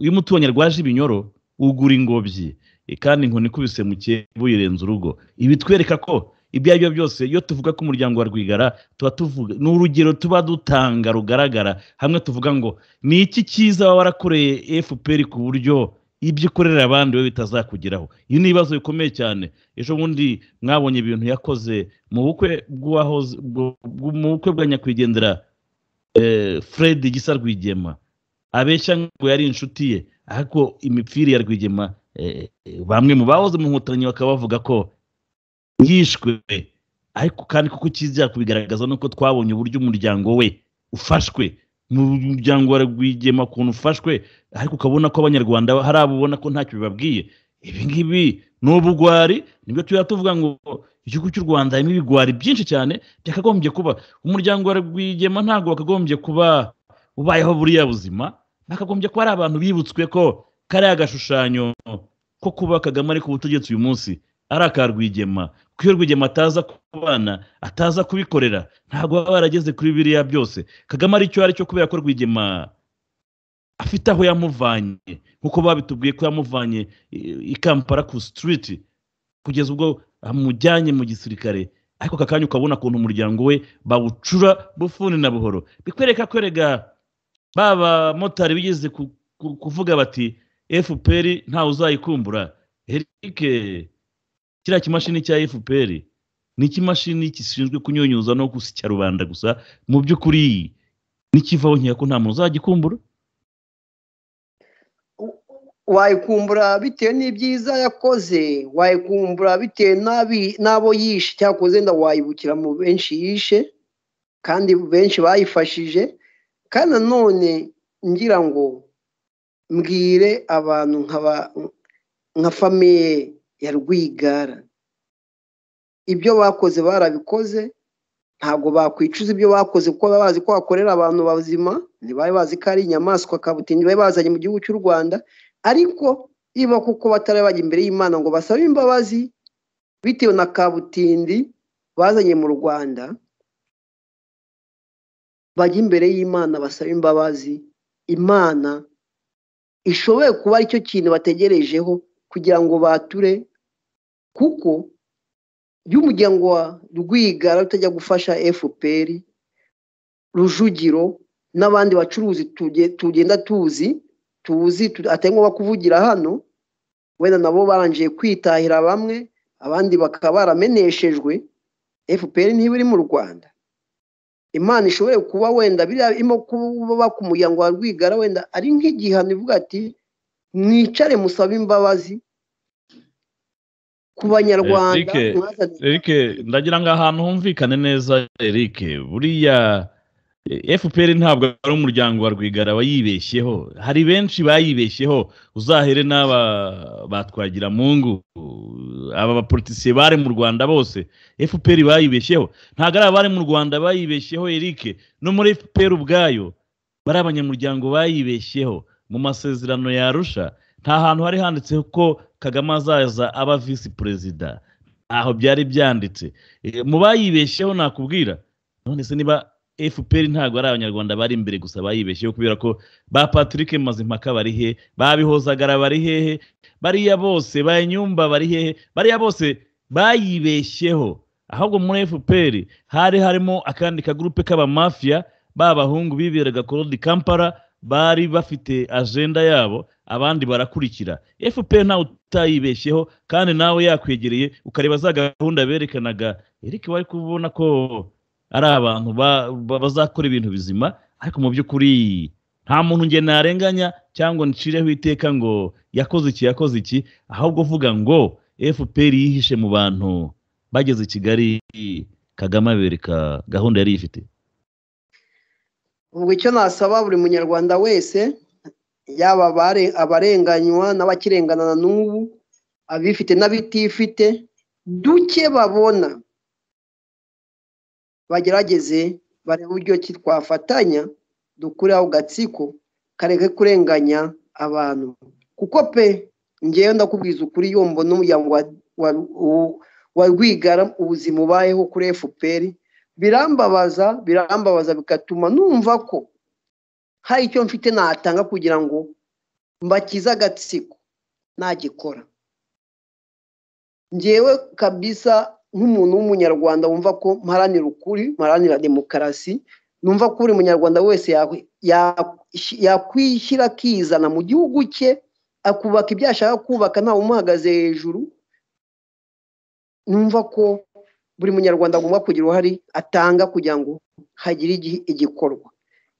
iyo umuturanyi arwaje ibinyoro ugura ingobyi. Kandi inkoni ikubise mu cyebu yirenza urugo. Ibi twereka ko ibyo ari byo byose iyo tuvuga ko umuryango wa rwigara tuba tuvuga ni urugero tuba dutanga rugaragara. Hamwe tuvuga ngo ni iki cyiza waba warakoreye fpr ku buryo ibyo ukorera abandi we bitazakugeraho? Ibi ni ibibazo bikomeye cyane. Ejo bundi mwabonye ibintu yakoze mu bukwe mu bukwe bwa nyakwigendera eh, fred gisa rwigema abeshya ngo yari inshuti ye ariko imipfiri ya rwigema bamwe mu bahoze mu nkotanyi bakaba bavuga ko yishwe. Ariko kandi kuko kizira kubigaragaza nuko twabonye uburyo umuryango we ufashwe. Mu muryango rwigema ukuntu ufashwe ariko ukabona ko abanyarwanda hari abo ubona ko ntacyo bibabwiye. Ibi ngibi ni ubugwari ni byo tuba tuvuga ngo igihugu cy'u rwanda harimo ibigwari byinshi cyane byakagombye kuba. Umuryango rwigema ntabwo wakagombye kuba ubayeho buriya buzima bakagombye kuba ari abantu bibutswe ko kariya gashushanyo ko kuba kagame ari ku butegetsi uyu munsi ari aka rwigema. Ko iyo rwigema ataza kubana ataza kubikorera ntabwo baba barageze kuri biriya byose. Kagame ari cyo kubera ko rwigema afite aho yamuvanye. Nk'uko babitubwiye ko yamuvanye i- kampala ku sitiriti kugeza ubwo amujyanye mu gisirikare. Ariko aka kanya ukabona ukuntu umuryango we bawucura bufuni na buhoro. Bikwereka ko erega ba bamotari bigeze ku- ku- kuvuga bati fpr ntawe uzayikumbura. Eric kiriya kimashini cya fpr ni ikimashini gishinzwe kunyunyuza no gusya rubanda gusa. Mu by'ukuri nikivaho nkeka ko nta muntu uzagikumbura. Wayikumbura bitewe n'ibyiza yakoze wayikumbura bitewe n'abo yishe cyakoze nda wayibukira mu benshi yishe kandi benshi bayifashije. Kandi nanone ngira ngo mbwire abantu nka famiye ya rwigara. Ibyo bakoze barabikoze ntabwo bakwicuza ibyo bakoze kuko baba bazi ko bakorera abantu bazima ntibari bazi ko ari inyamaswa kabutindi bari bazanye mu gihugu cy'u rwanda ariko niba kuko batari bajya imbere y'imana ngo basabe imbabazi bitewe na kabutindi bazanye mu rwanda bajya imbere y'imana basaba imbabazi imana ishoboye kuba ari cyo kintu bategerejeho kugira ngo bature kuko iyo umuryango wa rwigara utajya gufasha fpr rujugiro n'abandi bacuruzi tuge- tugenda tuzi tuzi tu- atari ngombwa kuvugira hano wenda nabo barangije kwitahira bamwe abandi bakaba barameneshejwe fpr ntiba iri mu rwanda. Imana ishoboye kuba wenda biriya irimo kuba ku muryango wa rwigara wenda ari nk'igihano ivuga ati mwicare musabe imbabazi ku banyarwanda. Eric, ndagira ngo ahantu humvikane neza Eric buriya FPR ntabwo ari umuryango wa Rwigara wayibeshyeho. Hari benshi bayibeshyeho. Uzahere n'aba batwagira mungu aba bapolitisiye bari mu Rwanda bose. FPR bayibeshyeho. Ntabwo ari abari mu Rwanda bayibeshyeho Eric. No muri FPR ubwayo bari abanyamuryango bayibeshyeho. Mu masezerano yarusha nta hantu hari handitseho ko Kagame azaza aba visi perezida aho byari byanditse. Mu bayibeshyeho nakubwira. None se niba fpr ntabwo ari abanyarwanda bari imbere gusa bayibeshyeho kubera ko ba patrick mazimpaka bari he? Babihozagara bari hehe bariya bose bayinyumba bari hehe bariya bose bayibeshyeho. Ahubwo muri fpr hari harimo akandi kagurupe k'abamafiya b'abahungu biberaga korodi kampala bari bafite ajenda yabo abandi barakurikira. Fpr ntawe utayibeshyeho kandi nawe yakwegereye ukareba za gahunda berekanaga. Eric wari kubona ko ari abantu ba- ba- bazakora ibintu bizima ariko mu by'ukuri nta muntu nge narenganya cyangwa ncireho iteka ngo yakoze iki yakoze iki ahubwo uvuga ngo fpr yihishe mu bantu bageze i kigali kagame abereka gahunda yari ifite ubwo icyo nasaba buri munyarwanda wese yaba abare- abarenganywa n'abakirengana na n'ubu abifite n'abitifite duke babona. Bagerageze barebe uburyo ki twafatanya dukureho gatsiko kareke kurenganya abantu. Kuko pe ngewe ndakubwiza ukuri iyo mbona umuryango wa, rwigara ubuzima ubayeho kuri fpr birambabaza birambabaza bigatuma numva ko hari icyo mfite natanga kugira ngo mbakize agatsiko nagikora. Ngewe kabisa nk'umuntu w'umunyarwanda wumva ko mparanira ukuri mparanira demokarasi numva ko buri munyarwanda wese yakwi- ya- yakwishyira akizana mu gihugu cye akubaka ibyo ashaka kubaka ntawe umuhagaze hejuru numva ko buri munyarwanda agomba kugira uruhare atanga kugira ngo hagire igi- igikorwa.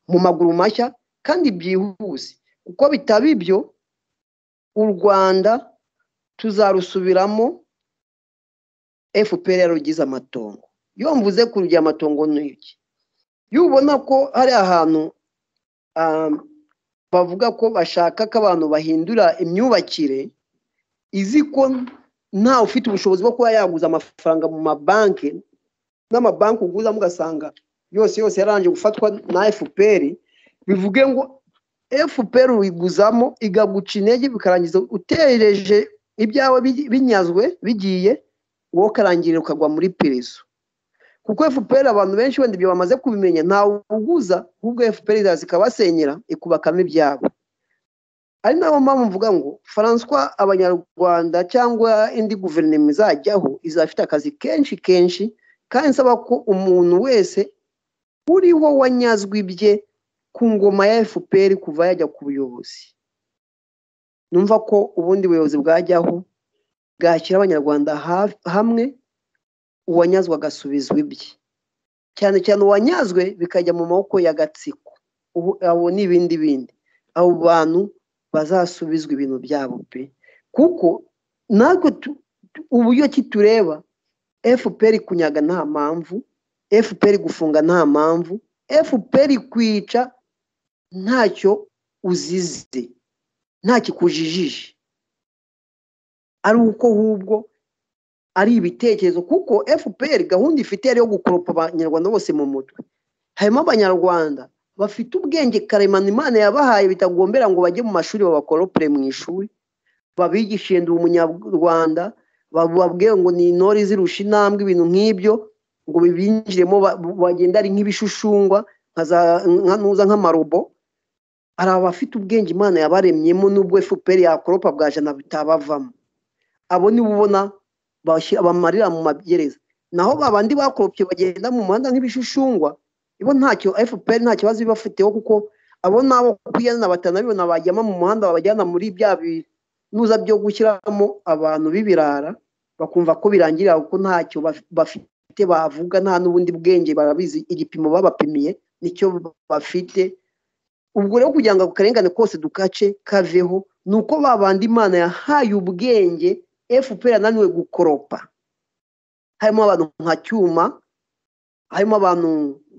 Mu maguru mashya kandi byihuse. Kuko bitaba ibyo u rwanda tuzarusubiramo fpr yarugize amatongo. Iyo mvuze kurugira amatongo ni iki? Iyo ubona ko hari ahantu ah, bavuga ko bashaka ko abantu bahindura imyubakire izi ko ntawe ufite ubushobozi bwo kuba yaguza amafaranga mu mabanki n'amabanki uguzamo ugasanga yose yose yarangije gufatwa na fpr bivuge ngo fpr uyiguzamo igaguca intege bikarangiza utereje ibyawe bi- binyazwe bigiye wowe ukarangirira ukagwa muri perezo. Kuko fpr abantu benshi wenda ibyo bamaze kubimenya ntawe uguza ahubwo fpr iraza ikabasenyera ikubakamo ibyabo. Ari na yo mpamvu mvuga ngo François abanyarwanda cyangwa indi guverinoma izajyaho izafite akazi kenshi kenshi kandi nsaba ko umuntu wese uriho wanyazwe ibye ku ngoma ya fpr kuva yajya ku buyobozi. Numva ko ubundi buyobozi bwajyaho bwashyira abanyarwanda ha- hamwe uwanyazwe agasubizwa ibye. Cyane cyane uwanyazwe bikajya mu maboko y'agatsiko ubu abo ni ibindi bindi. Abo bantu bazasubizwa ibintu byabo pe. Kuko natwe uburyo ki tureba fpr kunyaga nta mpamvu fpr gufunga nta mpamvu fpr kwica ntacyo uzize nta kikujijije. Ari uko ahubwo ari ibitekerezo kuko fpr gahunda ifite yari yo gukoropa abanyarwanda bose mu mutwe. Harimo abanyarwanda bafite ubwenge karemano imana yabahaye bitagombera ngo bajye mu mashuri babakoropere mu ishuri babigishe ndi umunyarwanda bababwire ngo ni intore zirusha intambwe ibintu nk'ibyo ngo bibinjiremo ba- bagenda ari nk'ibishushungwa nka za- nka- nuza nk'amarobo. Hari abafite ubwenge imana yabaremyemo n'ubwo fpr yakoropa bwa jana bitabavamo. Abo nibo ubona bamarira mu magereza naho babandi bakoropye bagenda mu muhanda nk'ibishushungwa ibo ntacyo fpr nta kibazo ibafiteho kuko abo nabo kwiyana batanabibona bajyamo mu muhanda babajyana muri bya binuza byo gushyiramo abantu b'ibirara bakumva ko birangirira kuko ntacyo baf- bafite bavuga nta n'ubundi bwenge barabizi igipimo babapimiye ni cyo bafite. Ubwo rero kugira ngo ako karengane kose dukace kaveho ni uko ba bandi imana yahaye ubwenge fpr yananiwe gukoropa? Harimo abantu nka cyuma harimo abantu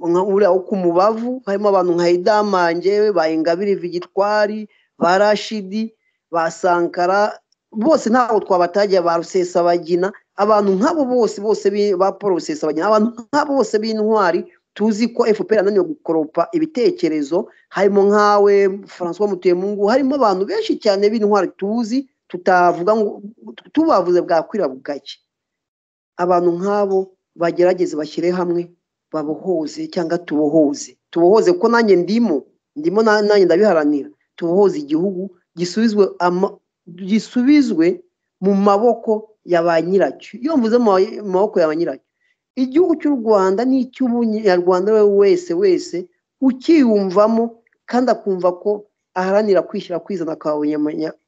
nka uriya wo ku mubavu harimo abantu nka idamange ba ingabire vigitwari ba rashidi ba sankara bose ntabwo twabatagiye ba rusesabagina. Abantu nk'abo bose bose ba paul rusesabagina abantu nk'abo bose b'intwari tuzi ko fpr yananiwe gukoropa ibitekerezo. Harimo nkawe francois mutemungu harimo abantu benshi cyane b'intwari tuzi tutavuga ngo tubavuze bwakwira bugake abantu nk'abo bagerageze bashyire hamwe babohoze cyangwa tubohoze. Tubohoze ko nanjye ndimo ndimo na- nanjye ndabiharanira. Tubohoze igihugu gisubizwe gisubizwe mu maboko ya ba nyiracyo. Iyo mvuze mu ma- mu maboko ya ba nyiracyo. Igihugu cy'u rwanda ni icy'umunyarwanda we wese wese ukiyumvamo kandi akumva ko aharanira kwishyira kwizana kwa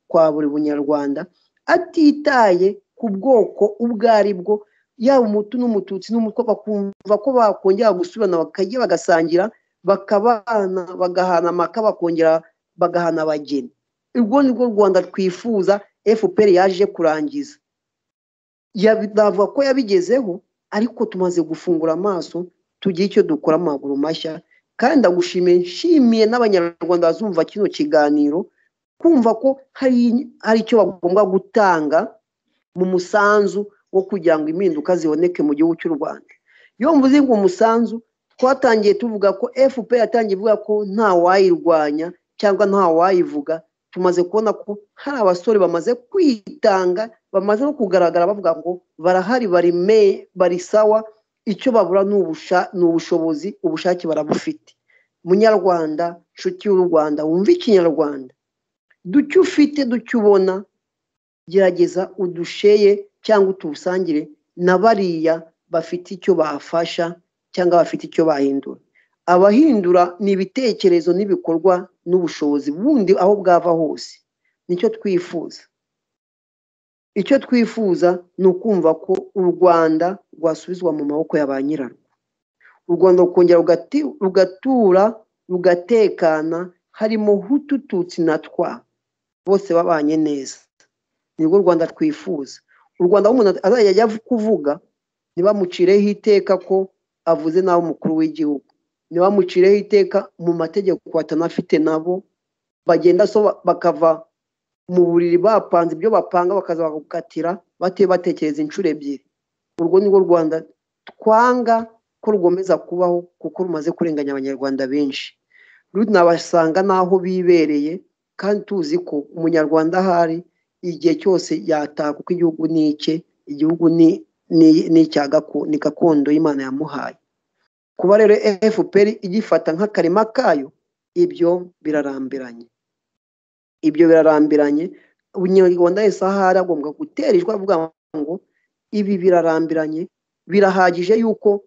kwa buri bunyarwanda atitaye ku bwoko ubwo ari bwo yaba umutu n'umututsi n'umutwe bakumva ko bakongera gusubirana bakajya bagasangira bakabana bagahana amaka bakongera bagahana abageni. Urwo ni rwo rwanda twifuza fpr yaje kurangiza. Navuga ko yabigezeho ariko tumaze gufungura amaso tugira icyo dukora amaguru mashya. Kandi ndagushimiye nshimiye n'abanyarwanda bazumva kino kiganiro kumva ko hari icyo bagomba gutanga mu musanzu wo kugira ngo impinduka ziboneke mu gihugu cy'u rwanda. Iyo mvuze ngo umusanzu twatangiye tuvuga ko fpr yatangiye ivuga ko nta wayirwanya cyangwa nta wayivuga. Tumaze kubona ko hari abasore bamaze kwitanga bamaze no kugaragara bavuga ngo barahari bari me bari sawa icyo babura ni ubushobozi ubushake barabufite. Munyarwanda nshuti y'u rwanda wumva ikinyarwanda. Duke ufite duke ubona gerageza udusheye cyangwa utubusangire. Na bariya bafite icyo bafasha cyangwa bafite icyo bahindura. Abahindura ni ibitekerezo n'ibikorwa n'ubushobozi. Bundi aho bwava hose. Nicyo twifuza. Icyo twifuza ni ukumva ko u rwanda rwasubizwa mu maboko ya ba nyirarwo. U rwanda rukongera rugatura rugatekana harimo hutu tutsi na twa. Bose babanye neza. Nibwo u rwanda twifuza. U rwanda aho umuntu azajya ajya kuvuga ntibamucireho iteka ko avuze nabi umukuru w'igihugu. Ntibamucireho iteka mu mategeko batanafite nabo bagenda so bakava mu buriri bapanze ibyo bapanga bakaza bakagukatira batiwe batekereza inshuro ebyiri. Urwo ni rwo rwanda twanga ko rugomeza kubaho kuko rumaze kurenganya abanyarwanda benshi. Runabasanga n'aho bibereye kandi tuzi ko umunyarwanda ahari igihe cyose yataha kuko igihugu ni icye igihugu ni ni gakondo y'imana yamuhaye. Kuba rero fpr igifata nk'akarima kayo ibyo birarambiranye. Ibyo birarambiranye. Umunyarwanda wese aho ari agomba gutereshwa avuga ngo ibi birarambiranye. Birahagije yuko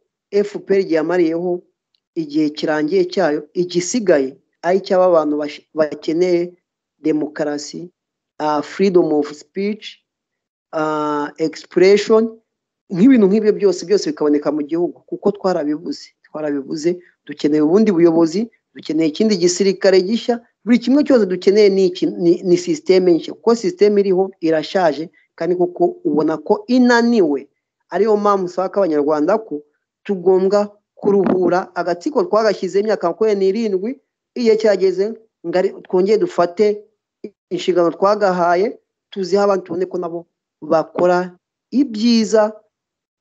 fpr igihe yamariyeho igihe kirangiye cyayo igisigaye ari icy'aba abantu bash- bakeneye demokarasi uh, freedom of speech uh, expression. Nk'ibintu nk'ibyo byose byose bikaboneka mu gihugu. Kuko twarabibuze twarabibuze dukeneye ubundi buyobozi dukeneye ikindi gisirikare gishya. Buri kimwe cyose dukeneye ni ni, sisiteme nshya. Kuko sisiteme iriho irashaje kandi kuko ubona ko inaniwe. Ariyo mpamvu ko abanyarwanda ko tugomba kuruhura. Agatsiko twagashyizeho imyaka makumyabiri n'irindwi igihe cyageze twongere dufate inshingano twagahaye tuziho abandi tubone ko nabo bakora ibyiza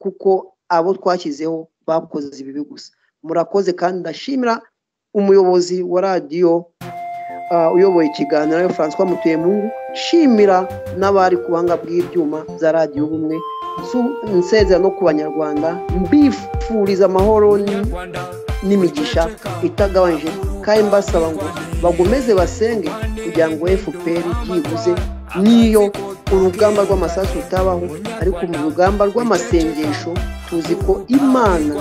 kuko abo twashyizeho bakoze ibibi gusa. Murakoze kandi ndashimira umuyobozi wa radiyo ah, uyoboye ikiganiro ari we francois mutuyemungu nshimira n'abari ku buhanga bw'ibyuma bya radiyo ubumwe nsezera no ku banyarwanda mbifuriza amahoro ni- n'imigisha itagabanyije kandi mbasaba ngo bagomeze basenge kugira ngo fpr byibuze n'iyo urugamba rw'amasasu rutabaho ariko mu rugamba rw'amasengesho tuzi ko imana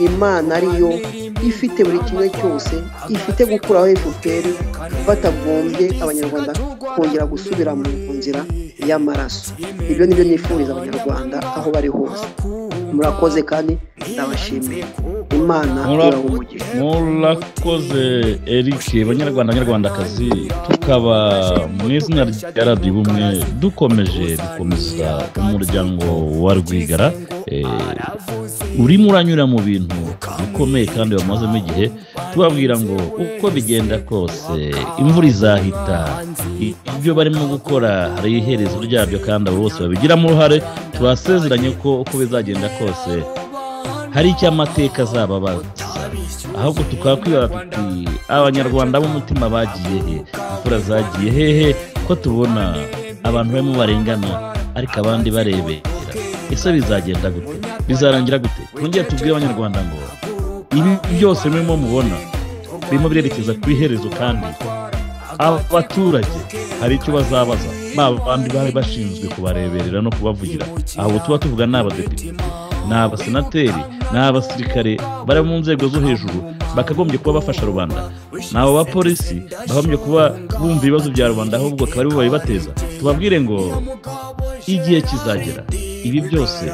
imana ariyo ifite buri kimwe cyose ifite gukuraho fpr batagombye abanyarwanda kongera gusubira mu nzira y'amaraso. Ibyo ni byo nifuriza abanyarwanda aho bari hose. Murakoze kandi ndabashimiye. Imana umugisha. Murakoze eric banyarwanda banyarwandakazi. Tukaba mu izina rya radiyo ubumwe dukomeje gukomeza umuryango wa rwigara. Eh, urimo uranyura mu bintu bikomeye kandi bamazemo igihe tubabwira ngo uko bigenda kose imvura izahita. Ibyo barimo gukora hari iherezo ryabyo kandi abo bose babigiramo uruhare tubasezeranye ko uko bizagenda kose. Hari icyo amateka azaba baza ahubwo tukakwibaza tuti abanyarwanda b'umutima bagiye he? Imfura zagiye hehe ko tubona abantu barimo barengana ariko abandi barebera. Ese bizagenda gute? Bizarangira gute? Twongere tubwire abanyarwanda ngo ibi byose murimo mubona birimo birerekeza ku iherezo kandi abaturage hari icyo bazabaza. Ba bandi bari bashinzwe kubareberera no kubavugira. Aho tuba tuvuga ni abadepite ni abasenateri ni abasirikare bari mu nzego zo hejuru bakagombye kuba bafasha rubanda. Ni abo bapolisi bagombye kuba bumva ibibazo bya rubanda ahubwo akaba ari bo babibateza. Tubabwire ngo igihe kizagera ibi byose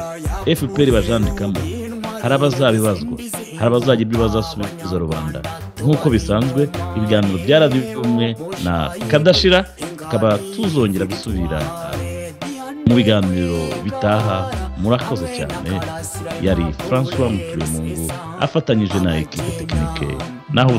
fpr bajandikamo hari abazabibazwa hari abazagira ibyo bazasubiza rubanda. Nk'uko bisanzwe ibiganiro bya radiyo umwe na kadashira tukaba tuzongera gusubira mu biganiro bitaha murakoze cyane. Yari francois mutuyemungu afatanyije na ekipe tekinike naho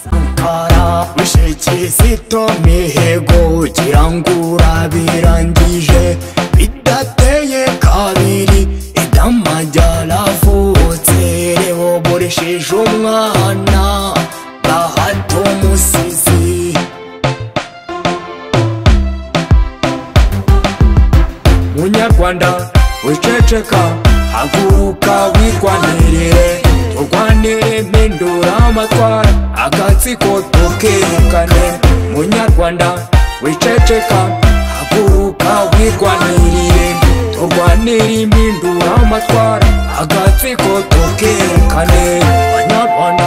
Sankara wishe kizito mihigo ugira ngo urabirangije bidateye kabiri idama ryaravutse rihoboresheje umwana umusizi. munyarwanda wiceceka haguruka wigwanirire urwanire mpindura amatwara agatsiko tukirukane munyarwanda wiceceka haguruka wigwanirire turwanire impindura amatwara agatsiko tukirukane banyarwanda